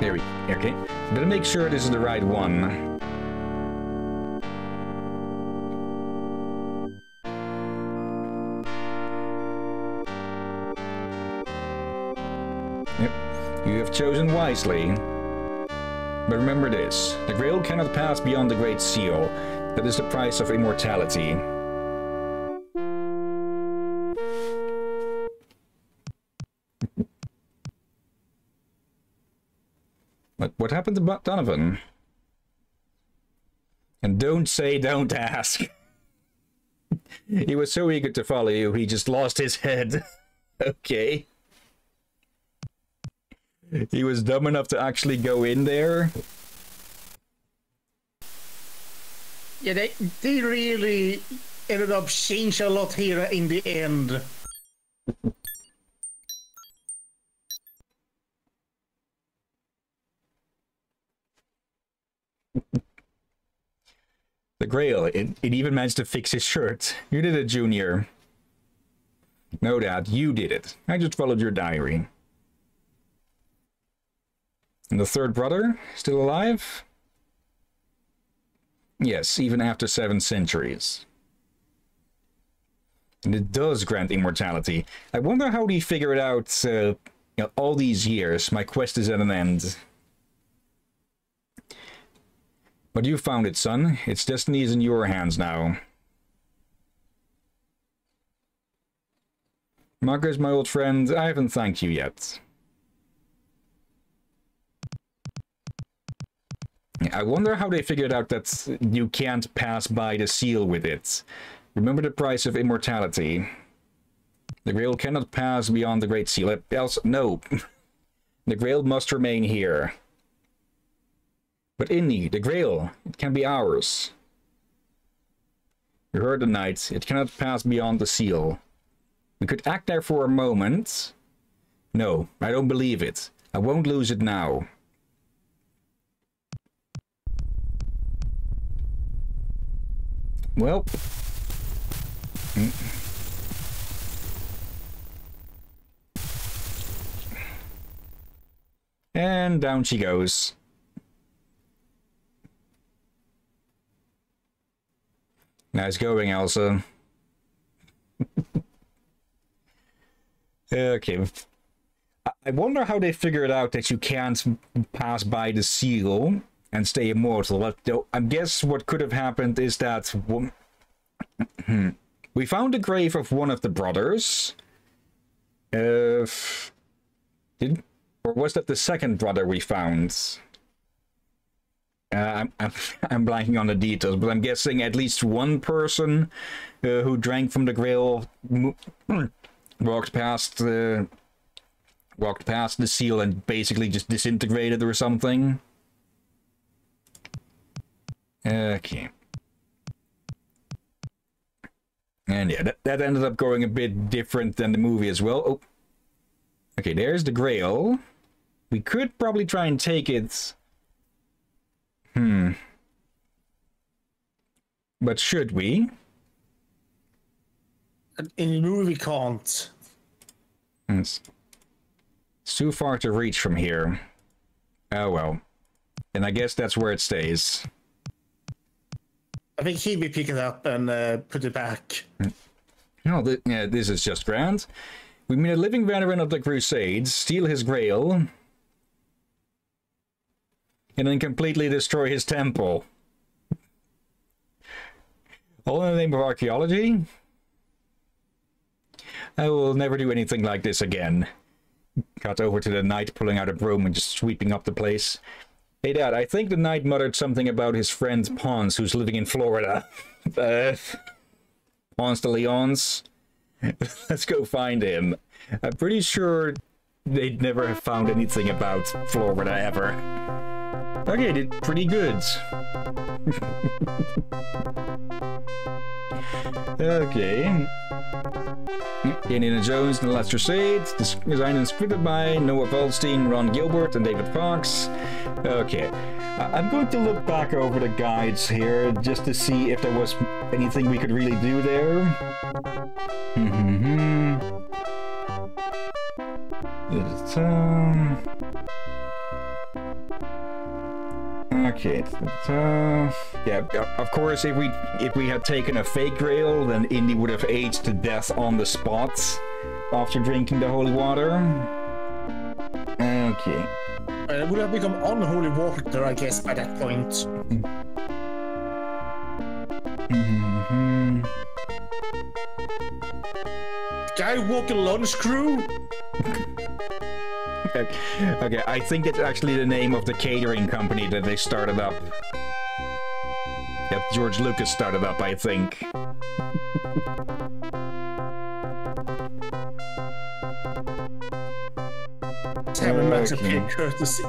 There we go. okay. Better make sure this is the right one. Chosen wisely. But remember this, the Grail cannot pass beyond the Great Seal. That is the price of immortality. What, what happened to Donovan? And don't say don't ask. he was so eager to follow you, he just lost his head. okay. He was dumb enough to actually go in there. Yeah, they, they really ended up changing a lot here in the end. The Grail, it, it even managed to fix his shirt. You did it, Junior. No doubt, you did it. I just followed your diary. And the third brother, still alive? Yes, even after seven centuries. And it does grant immortality. I wonder how he figured it out, uh, you know, all these years, my quest is at an end. But you found it, son. Its destiny is in your hands now. Marcus, my old friend, I haven't thanked you yet. I wonder how they figured out that you can't pass by the seal with it. Remember the price of immortality. The Grail cannot pass beyond the Great Seal. Else, no. the Grail must remain here. But Indy, the Grail, it can be ours. You heard the knight. It cannot pass beyond the seal. We could act there for a moment. No, I don't believe it. I won't lose it now. Well. Mm. And down she goes. Nice going, Elsa. okay. I wonder how they figured out that you can't pass by the seal and stay immortal. I guess what could have happened is that we found the grave of one of the brothers. Uh, did or was that the second brother we found? Uh, I'm, I'm, I'm blanking on the details, but I'm guessing at least one person uh, who drank from the grail walked past uh, walked past the seal and basically just disintegrated or something. Okay. And yeah, that, that ended up going a bit different than the movie as well. Oh. Okay, there's the Grail. We could probably try and take it Hmm. But should we? In the movie, can't. It's, it's too far to reach from here. Oh well. And I guess that's where it stays. I think he will pick it up and uh, put it back. No, th yeah, this is just grand. We meet a living veteran of the Crusades, steal his grail, and then completely destroy his temple. All in the name of archaeology? I will never do anything like this again. Cut over to the knight pulling out a broom and just sweeping up the place. Hey dad, I think the knight muttered something about his friend Ponce who's living in Florida. uh, Ponce de Leon's? Let's go find him. I'm pretty sure they'd never have found anything about Florida ever. Okay, did pretty good. okay. Indiana Jones and the Last Crusade, designed and scripted by Noah Falstein, Ron Gilbert, and David Fox. Okay, I'm going to look back over the guides here just to see if there was anything we could really do there. Mm-hmm. Okay, uh, yeah, of course, if we if we had taken a fake grail, then Indy would have aged to death on the spot after drinking the holy water. Okay. Uh, it would have become unholy water, I guess, by that point. Mm -hmm. Guy walking lunch crew? okay, I think it's actually the name of the catering company that they started up. Yep, George Lucas started up, I think. Having much of courtesy.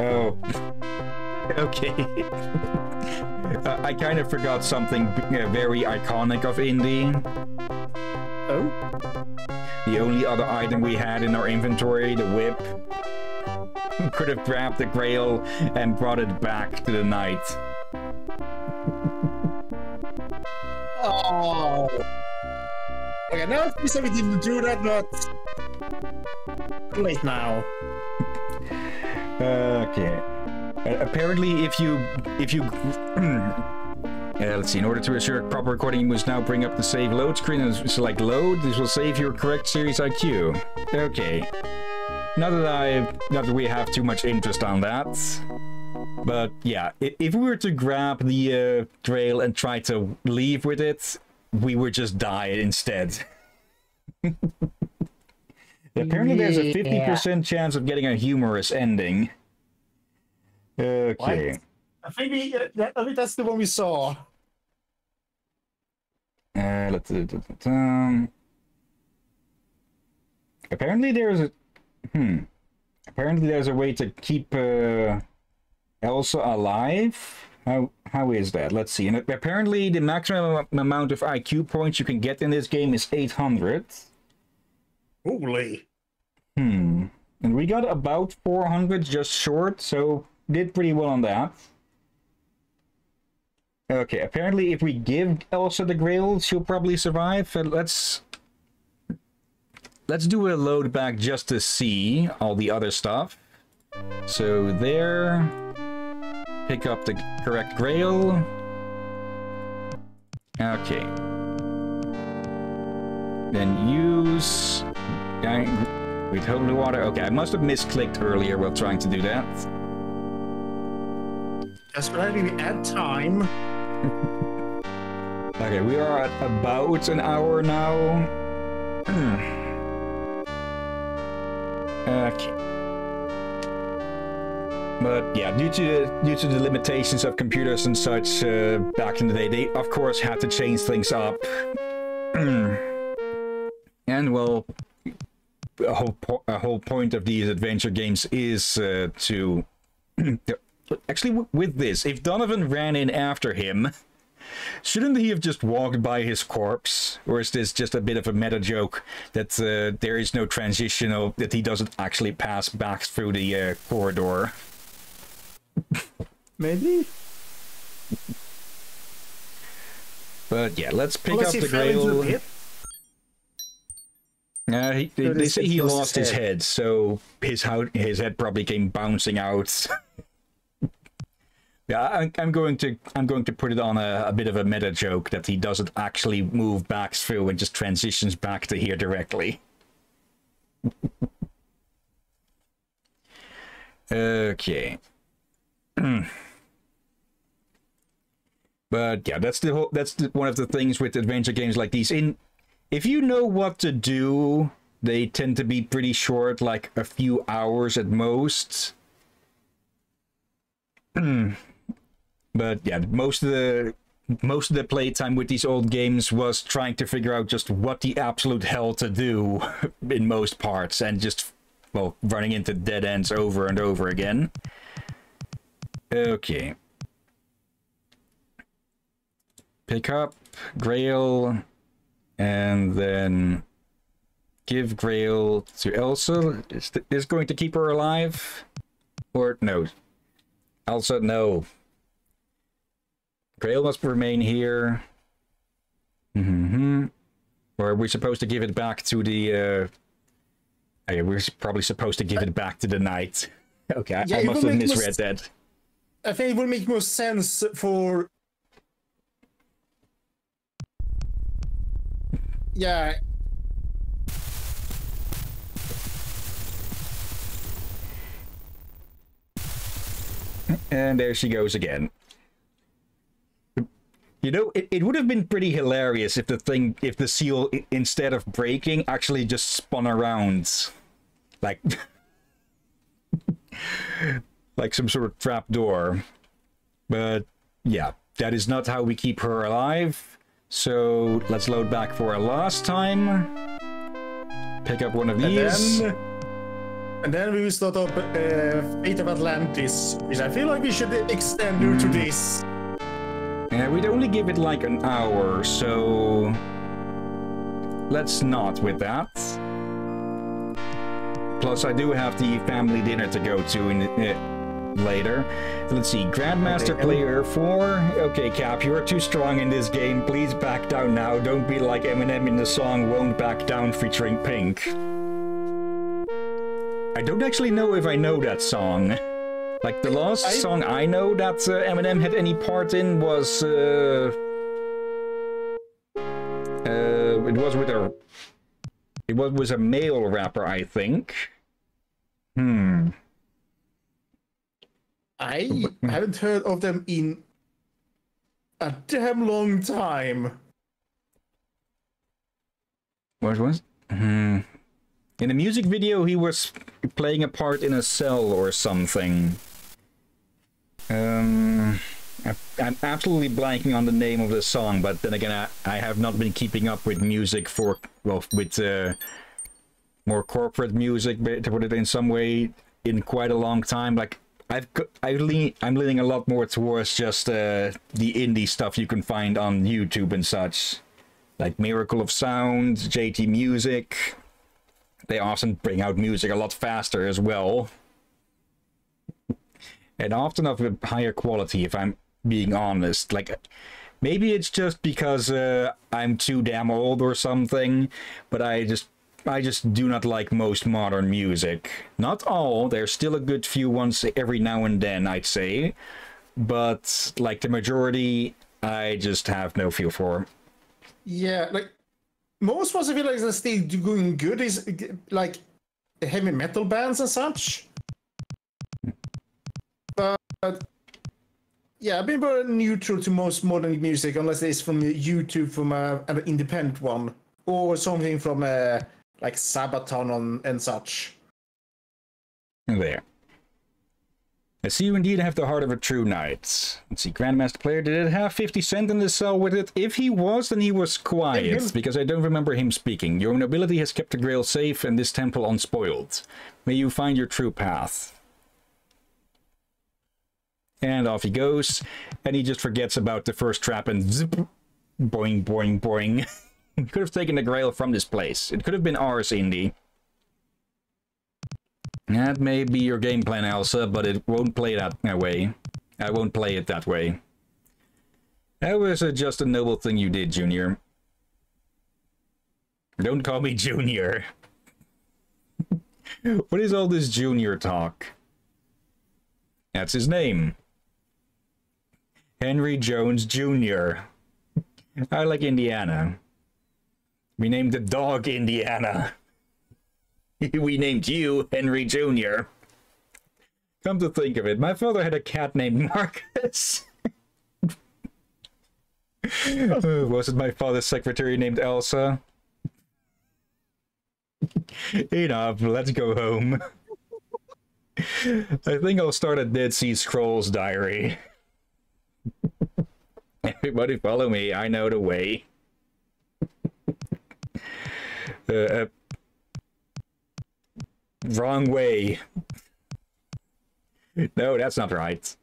Oh. okay. Uh, I kind of forgot something uh, very iconic of Indy. The only other item we had in our inventory, the whip. Could have grabbed the grail and brought it back to the knight. oh. Okay, now if we didn't do that, but... Late now. Okay. Uh, apparently, if you if you let's see. In order to assure proper recording, you must now bring up the save load screen and select load. This will save your correct series IQ. Okay. not that I, not that we have too much interest on that. But yeah, if we were to grab the uh, trail and try to leave with it, we would just die instead. Apparently, there's a fifty percent chance of getting a humorous ending. Okay. I think we, uh, that, I think that's the one we saw. Uh, let's. T- um, apparently, there's a. Hmm. Apparently, there's a way to keep uh, Elsa alive. How how is that? Let's see. And apparently, the maximum amount of IQ points you can get in this game is 800. Holy. Hmm. And we got about 400, just short, so did pretty well on that. Okay, apparently if we give Elsa the Grail, she'll probably survive. Let's... Let's do a load back just to see all the other stuff. So there... Pick up the correct Grail. Okay. Then use... Wait, holy water. Okay, I must have misclicked earlier while trying to do that. That's right, add time. Okay, we are at about an hour now. okay. But yeah, due to the, due to the limitations of computers and such uh, back in the day, they of course had to change things up. and well, a whole a whole point of these adventure games is uh, to actually with this, if Donovan ran in after him, shouldn't he have just walked by his corpse, or is this just a bit of a meta joke that uh, there is no transition, or that he doesn't actually pass back through the uh, corridor? Maybe? But yeah, let's pick Unless up the fell into the grail. pit. Uh, he, they, they say he lost his his head. head, so his his head probably came bouncing out. yeah, I, I'm going to I'm going to put it on a, a bit of a meta joke that he doesn't actually move back through and just transitions back to here directly. okay. But yeah, that's the whole, that's the, one of the things with adventure games like these. In if you know what to do, they tend to be pretty short, like a few hours at most. but yeah, most of the most of the playtime with these old games was trying to figure out just what the absolute hell to do in most parts, and just well running into dead ends over and over again. Okay. Pick up Grail and then give Grail to Elsa. Is th- is going to keep her alive? Or no? Elsa, no. Grail must remain here. Mm-hmm. Or are we supposed to give it back to the? Uh... Yeah, we're probably supposed to give it back to the knight. Okay, I, Yeah, I must have misread that. I think it would make more sense for. Yeah, And there she goes again. You know, it, it would have been pretty hilarious if the thing, if the seal, instead of breaking, actually just spun around. Like, like some sort of trap door. But yeah, that is not how we keep her alive. So let's load back for a last time. Pick up one of and these. then. And then we will start up uh, Fate of Atlantis, which I feel like we should extend due to this. Yeah, we'd only give it like an hour, so let's not with that. Plus, I do have the family dinner to go to in, uh, later. Let's see, Grandmaster Okay, Player 4. Okay, Cap, you're too strong in this game. Please back down now. Don't be like Eminem in the song Won't Back Down featuring Pink. I don't actually know if I know that song. Like the last I- song I know that uh, Eminem had any part in was uh, uh, it was with a it was was a male rapper I think. Hmm. I haven't heard of them in a damn long time. What was? Hmm. In a music video, he was playing a part in a cell or something. Um, I'm absolutely blanking on the name of the song, but then again, I, I have not been keeping up with music for, well, with uh, more corporate music, to put it in some way, in quite a long time. Like, I've I lean, I'm leaning a lot more towards just uh, the indie stuff you can find on YouTube and such. Like Miracle of Sound, JT Music. They often bring out music a lot faster as well. And often of a higher quality, if I'm being honest. Like, maybe it's just because uh, I'm too damn old or something, but I just I just do not like most modern music. Not all, there's still a good few ones every now and then, I'd say. But, like, the majority, I just have no feel for. Yeah, like most ones I feel like are still doing good is like heavy metal bands and such. But yeah, I've been very neutral to most modern music unless it's from YouTube from a, an independent one or something from uh, like Sabaton on, and such. There. I see you indeed have the heart of a true knight. Let's see, Grandmaster Player, did it have 50 Cent in the cell with it? If he was, then he was quiet, because I don't remember him speaking. Your nobility has kept the grail safe and this temple unspoiled. May you find your true path. And off he goes, and he just forgets about the first trap and zip, boing, boing, boing. could have taken the grail from this place. It could have been ours, Indy. That may be your game plan, Elsa, but it won't play that, way. I won't play it that way. That was a, just a noble thing you did, Junior. Don't call me Junior. what is all this Junior talk? That's his name. Henry Jones Jr. I like Indiana. We named the dog Indiana. we named you Henry Jr. Come to think of it, my father had a cat named Marcus. was it my father's secretary named Elsa? Enough, let's go home. I think I'll start a Dead Sea Scrolls diary. Everybody follow me, I know the way. uh, uh Wrong way. No, that's not right.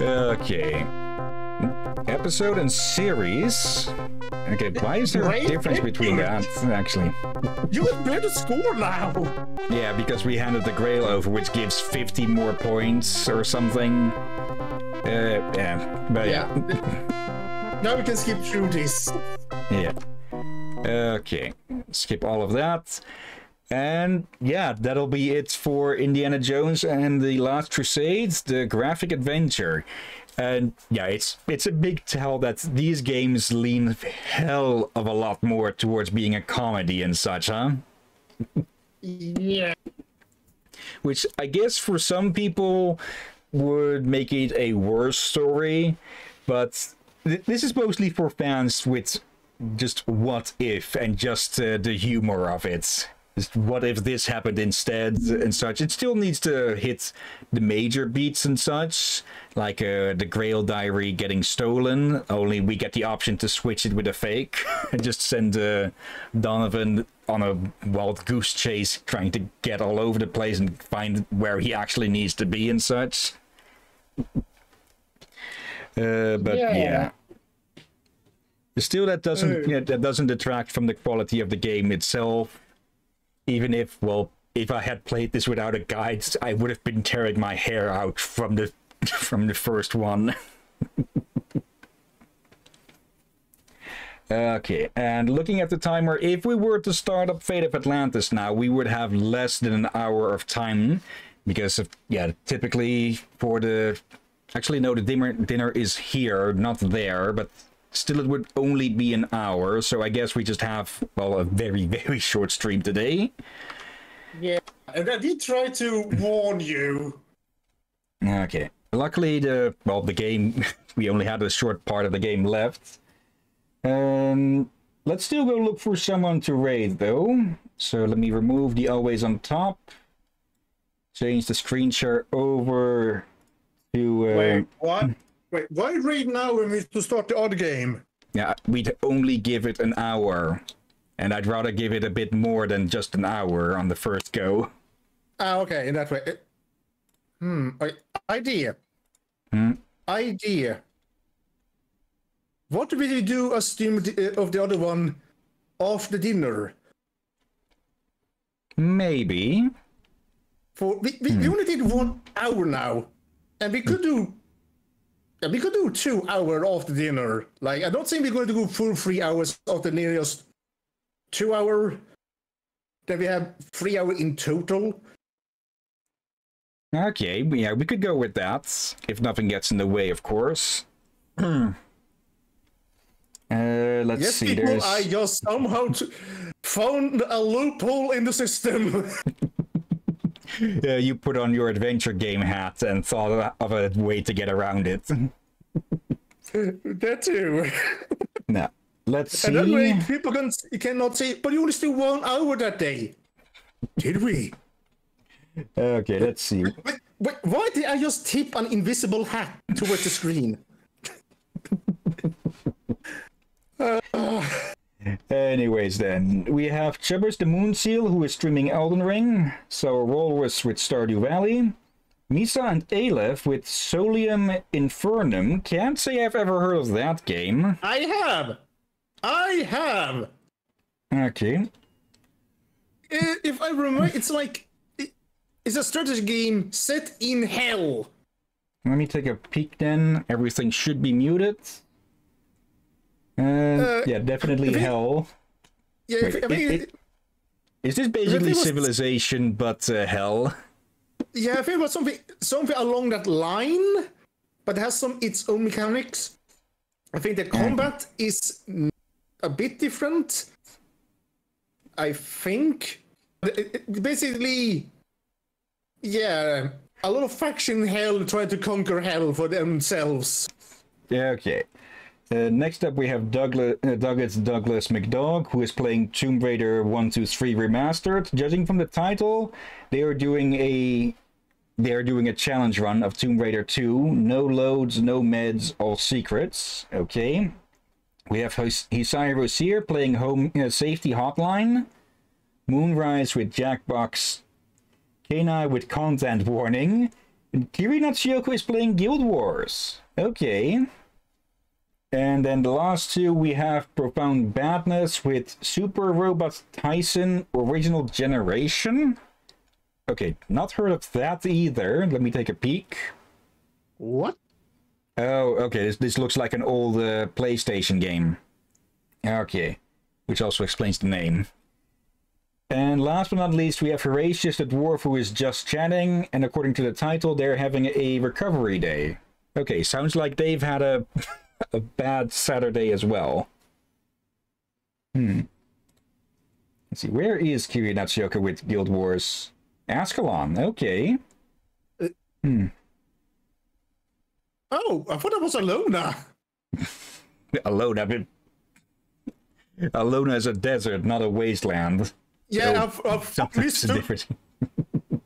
okay. Episode and series. Okay, why is there a difference between that, actually? You have better score now! Yeah, because we handed the Grail over, which gives 50 more points or something. Uh, yeah, but yeah. yeah. now we can skip through this. Yeah. Okay. Skip all of that. And yeah, that'll be it for Indiana Jones and the Last Crusades, the graphic adventure. And yeah, it's it's a big tell that these games lean hell of a lot more towards being a comedy and such, huh? yeah. Which I guess for some people would make it a worse story, but th- this is mostly for fans with just what if and just uh, the humor of it. Just what if this happened instead and such. It still needs to hit the major beats and such, like uh, the Grail Diary getting stolen. Only we get the option to switch it with a fake and just send uh, Donovan on a wild goose chase, trying to get all over the place and find where he actually needs to be and such. Uh, but yeah. yeah. Still, that doesn't yeah, that doesn't detract from the quality of the game itself. Even if, well, if I had played this without a guide, I would have been tearing my hair out from the from the first one. okay, and looking at the timer, if we were to start up Fate of Atlantis now, we would have less than an hour of time because of yeah, typically for the Actually, no, the dinner, dinner is here, not there, but still it would only be an hour, so I guess we just have, well, a very, very short stream today. Yeah, and I did try to warn you. Okay. Luckily, the, well, the game, we only had a short part of the game left. Um, let's still go look for someone to raid, though. So let me remove the always on top. Change the screen share over to... Uh, Wait, what? Wait, why raid now when we to start the other game? Yeah, we'd only give it an hour. And I'd rather give it a bit more than just an hour on the first go. Ah, okay, in that way. It- Hmm, idea. Hmm? Idea. What will you do a stream of the- other one after dinner? Maybe. For we, we, we only did one hour now, and we could do. Yeah, we could do two hour after dinner. Like I don't think we're going to go full three hours after. Just two hour. Then we have three hour in total. Okay, yeah, we could go with that. If nothing gets in the way, of course. uh, let's Yes, see, people, there's... I just somehow found a loophole in the system. Uh, you put on your adventure game hat and thought of a way to get around it. that too. now, let's And that way see. people can cannot say, but you only still one hour that day. Did we? Okay, let's see. Wait, wait, why did I just tip an invisible hat towards the screen? Anyways, then, we have Chubbers the Moon Seal, who is streaming Elden Ring. So, Walrus with Stardew Valley. Misa and Aleph with Solium Infernum. Can't say I've ever heard of that game. I have. I have. Okay. If I remember, it's like it's a strategy game set in hell. Let me take a peek then. Everything should be muted. Uh, yeah, definitely it- hell. Yeah, if, Wait, I mean, it- it- Is this basically was- civilization but uh, hell? yeah, I think it was something something along that line, but has some its own mechanics. I think the combat is mm, a bit different. I think basically, yeah, a lot of faction hell try to conquer hell for themselves. Yeah, okay. Uh, next up, we have Douglas, uh, Douglas Douglas McDowell, who is playing Tomb Raider 1, 2, 3 Remastered. Judging from the title, they are doing a they are doing a challenge run of Tomb Raider 2. No loads, no meds, all secrets. Okay. We have His- Hisai Rosier playing Home uh, Safety Hotline. Moonrise with Jackbox. Kenai with Content Warning. And Kiri Natsuko is playing Guild Wars. Okay. And then the last two we have Profound Badness with Super Robot Taisen Original Generation. Okay, not heard of that either. Let me take a peek. What? Oh, okay, this, this looks like an old uh, PlayStation game. Okay, which also explains the name. And last but not least, we have Horatius the Dwarf who is just chatting, and according to the title, they're having a recovery day. Okay, sounds like they've had a a bad Saturday as well. Hmm. Let's see, where is Kiri Natsuoka with Guild Wars? Ascalon, okay. Hmm. Oh, I thought I was Elona. Alone, I mean, Elona is a desert, not a wasteland. Yeah, So, I've, I've mistook.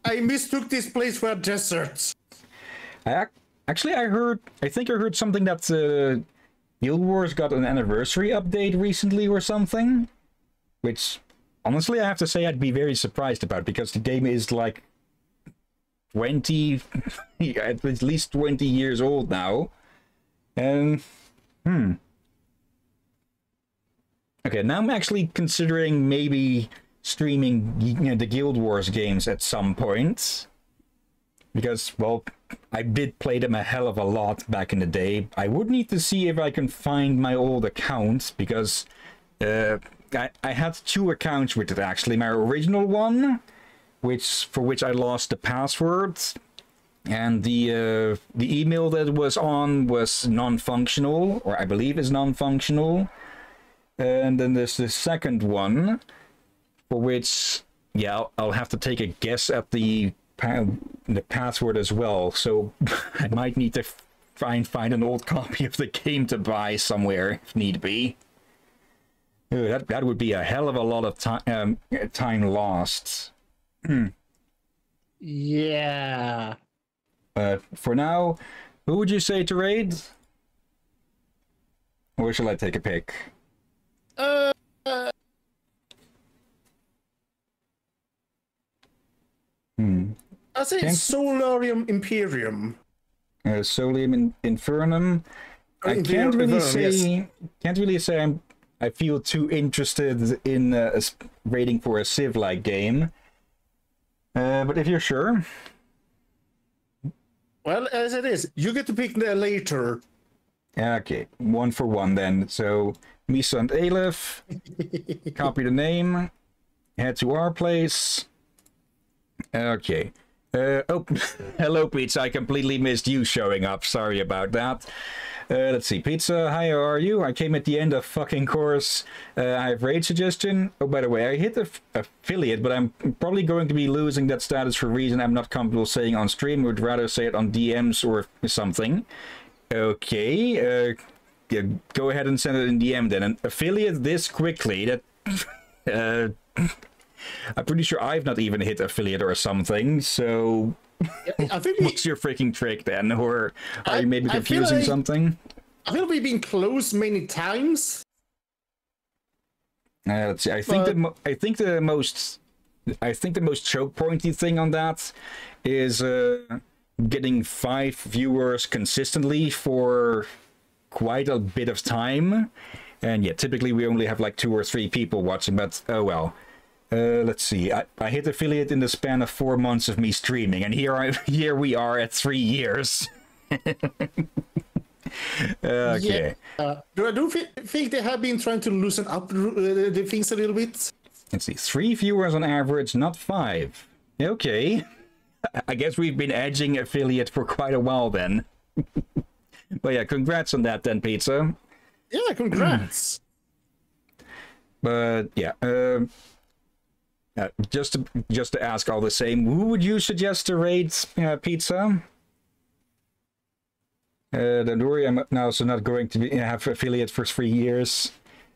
I mistook this place for a desert. I actually, I heard. I think I heard something that uh, Guild Wars got an anniversary update recently or something, which honestly, I have to say, I'd be very surprised about because the game is like twenty, at least twenty years old now, and hmm. Okay, now I'm actually considering maybe streaming you know, the Guild Wars games at some point because well i did play them a hell of a lot back in the day i would need to see if i can find my old accounts because uh, I, I had two accounts with it actually my original one which for which i lost the password and the uh, the email that was on was non-functional, or I believe is non-functional. And then there's the second one, for which, yeah, I'll, I'll have to take a guess at the pa- the password as well. So I might need to find find an old copy of the game to buy somewhere if need be. Ooh, that that would be a hell of a lot of time um, time lost. Yeah. But for now, who would you say to raid? Or shall I take a pick? Uh, uh, Hmm. I say Can't- Solarium Imperium. Uh, Solium in, Infernum. I can't really Infernum, say. yes. Can't really say I'm. I feel too interested in uh, s- for a Civ-like game. Uh, but if you're sure, Well, as it is, you get to pick that later. okay, one for one then. So Misa and Aleph, copy the name, head to our place. Okay. Uh, oh, hello, Pizza. I completely missed you showing up. Sorry about that. Uh, let's see. Pizza, hi, how are you? I came at the end of fucking course. Uh, I have raid suggestion. Oh, by the way, I hit the affiliate, but I'm probably going to be losing that status for a reason I'm not comfortable saying on stream. Would rather say it on DMs or something. Okay. Uh, yeah, go ahead and send it in DM then. An affiliate this quickly. That. I'm pretty sure I've not even hit affiliate or something, so I think what's your freaking trick then? Or are I- you maybe confusing like- something? I think we've been close many times. Uh, let's see. I think the But- mo- I think the most I think the most choke pointy thing on that is uh, getting five viewers consistently for quite a bit of time. And yeah, typically we only have like two or three people watching, but oh well. Uh, let's see. I, I hit affiliate in the span of four months of me streaming, and here I here we are at three years. okay. Uh, do I do thi- think they have been trying to loosen up uh, the things a little bit? Let's see. Three viewers on average, not five. Okay. I guess we've been edging affiliate for quite a while then. but yeah, congrats on that then, Pizza. Yeah, congrats. But yeah, um, uh, just to just to ask all the same, who would you suggest to raid uh, Pizza? Uh, don't worry, I'm now also not going to be, have affiliate for three years.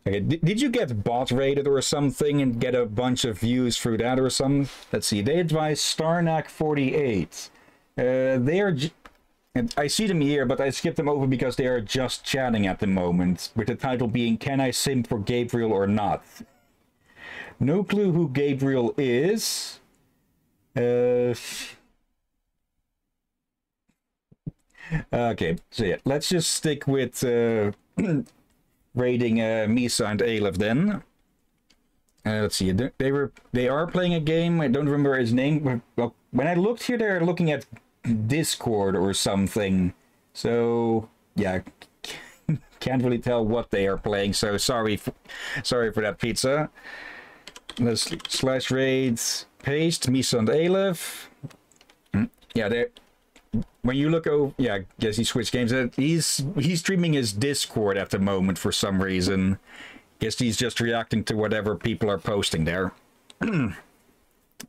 Okay, did, did you get bot rated or something and get a bunch of views through that or some? Let's see. They advise Starnak48. Uh, they are. And I see them here, but I skipped them over because they are just chatting at the moment, with the title being Can I Sim for Gabriel or Not? No clue who Gabriel is. Uh, okay, so yeah, let's just stick with uh, raiding uh, Misa and Aleph then. Uh, let's see. They were they are playing a game. I don't remember his name. but- when I looked here, they're looking at Discord or something. So yeah, can't really tell what they are playing. So sorry, sorry for that pizza. Slash raids paste Misa and Aleph. Hmm, Yeah, they when you look over, yeah, I guess he switched games. Uh, He's he's streaming his Discord at the moment for some reason. Guess he's just reacting to whatever people are posting there. uh,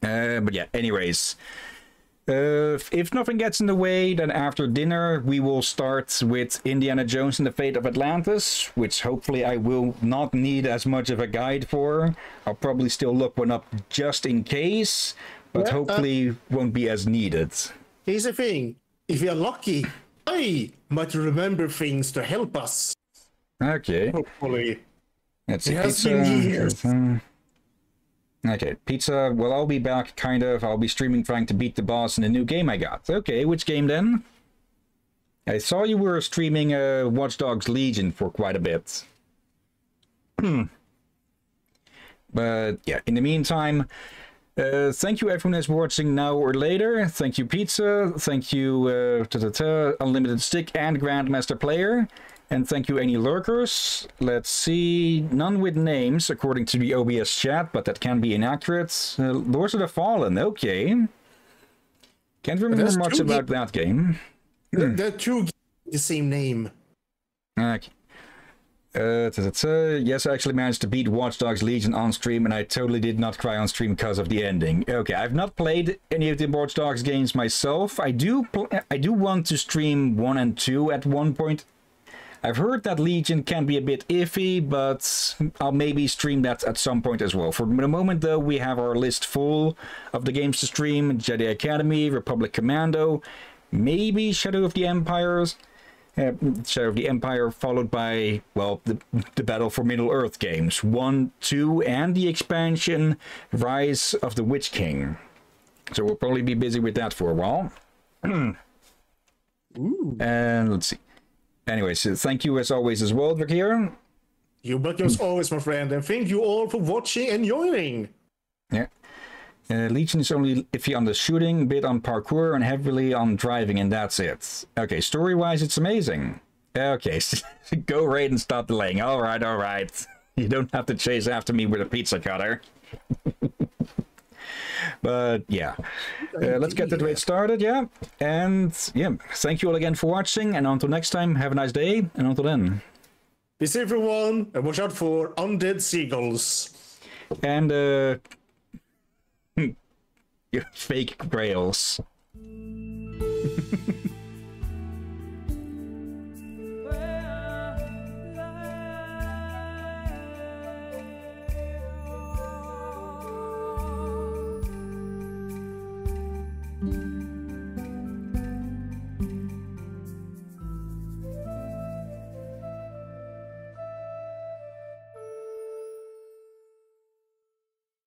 but yeah, anyways. Uh, if- if nothing gets in the way, then after dinner we will start with Indiana Jones and the Fate of Atlantis, which hopefully I will not need as much of a guide for. I'll probably still look one up just in case, but Yeah, uh- hopefully won't be as needed. Here's the thing: if you're lucky, I might remember things to help us. Okay. Hopefully. Let's. It has Pizza. been years. Okay, pizza. Well, I'll be back, kind of. I'll be streaming trying to beat the boss in a new game I got. Okay, which game then? I saw you were streaming uh, Watch Dogs Legion for quite a bit. but yeah, in the meantime, uh, thank you everyone that's watching now or later. Thank you, Pizza. Thank you, uh, ta-ta-ta, Unlimited Stick and Grandmaster Player. And thank you, any lurkers. Let's see. None with names, according to the OBS chat, but that can be inaccurate. Uh, Lords of the Fallen, okay. Can't remember there's much about that game. The, the two g- the same name. Okay. Uh, ta- ta- ta. yes, I actually managed to beat Watch Dogs Legion on stream, and I totally did not cry on stream because of the ending. Okay, I've not played any of the Watch Dogs games myself. I do, I do want to stream one and two at one point. I've heard that Legion can be a bit iffy, but I'll maybe stream that at some point as well. For the moment, though, we have our list full of the games to stream: Jedi Academy, Republic Commando, maybe Shadow of the Empires. Uh, Shadow of the Empire, followed by, well, the, the Battle for Middle Earth games 1, 2, and the expansion Rise of the Witch King. So we'll probably be busy with that for a while. And let's see. Anyways, so thank you as always as well, Drakir. You welcome as always, my friend, and thank you all for watching and joining. Yeah. Uh, Legion is only iffy on the shooting, bit on parkour, and heavily on driving, and that's it. Okay, story-wise, it's amazing. Okay, go raid and stop delaying. All right, all right. You don't have to chase after me with a pizza cutter. but yeah, uh, let's get the raid started. Yeah, and yeah, thank you all again for watching, and until next time, have a nice day, and until then, Be safe, everyone, and watch out for undead seagulls. and uh, fake grails.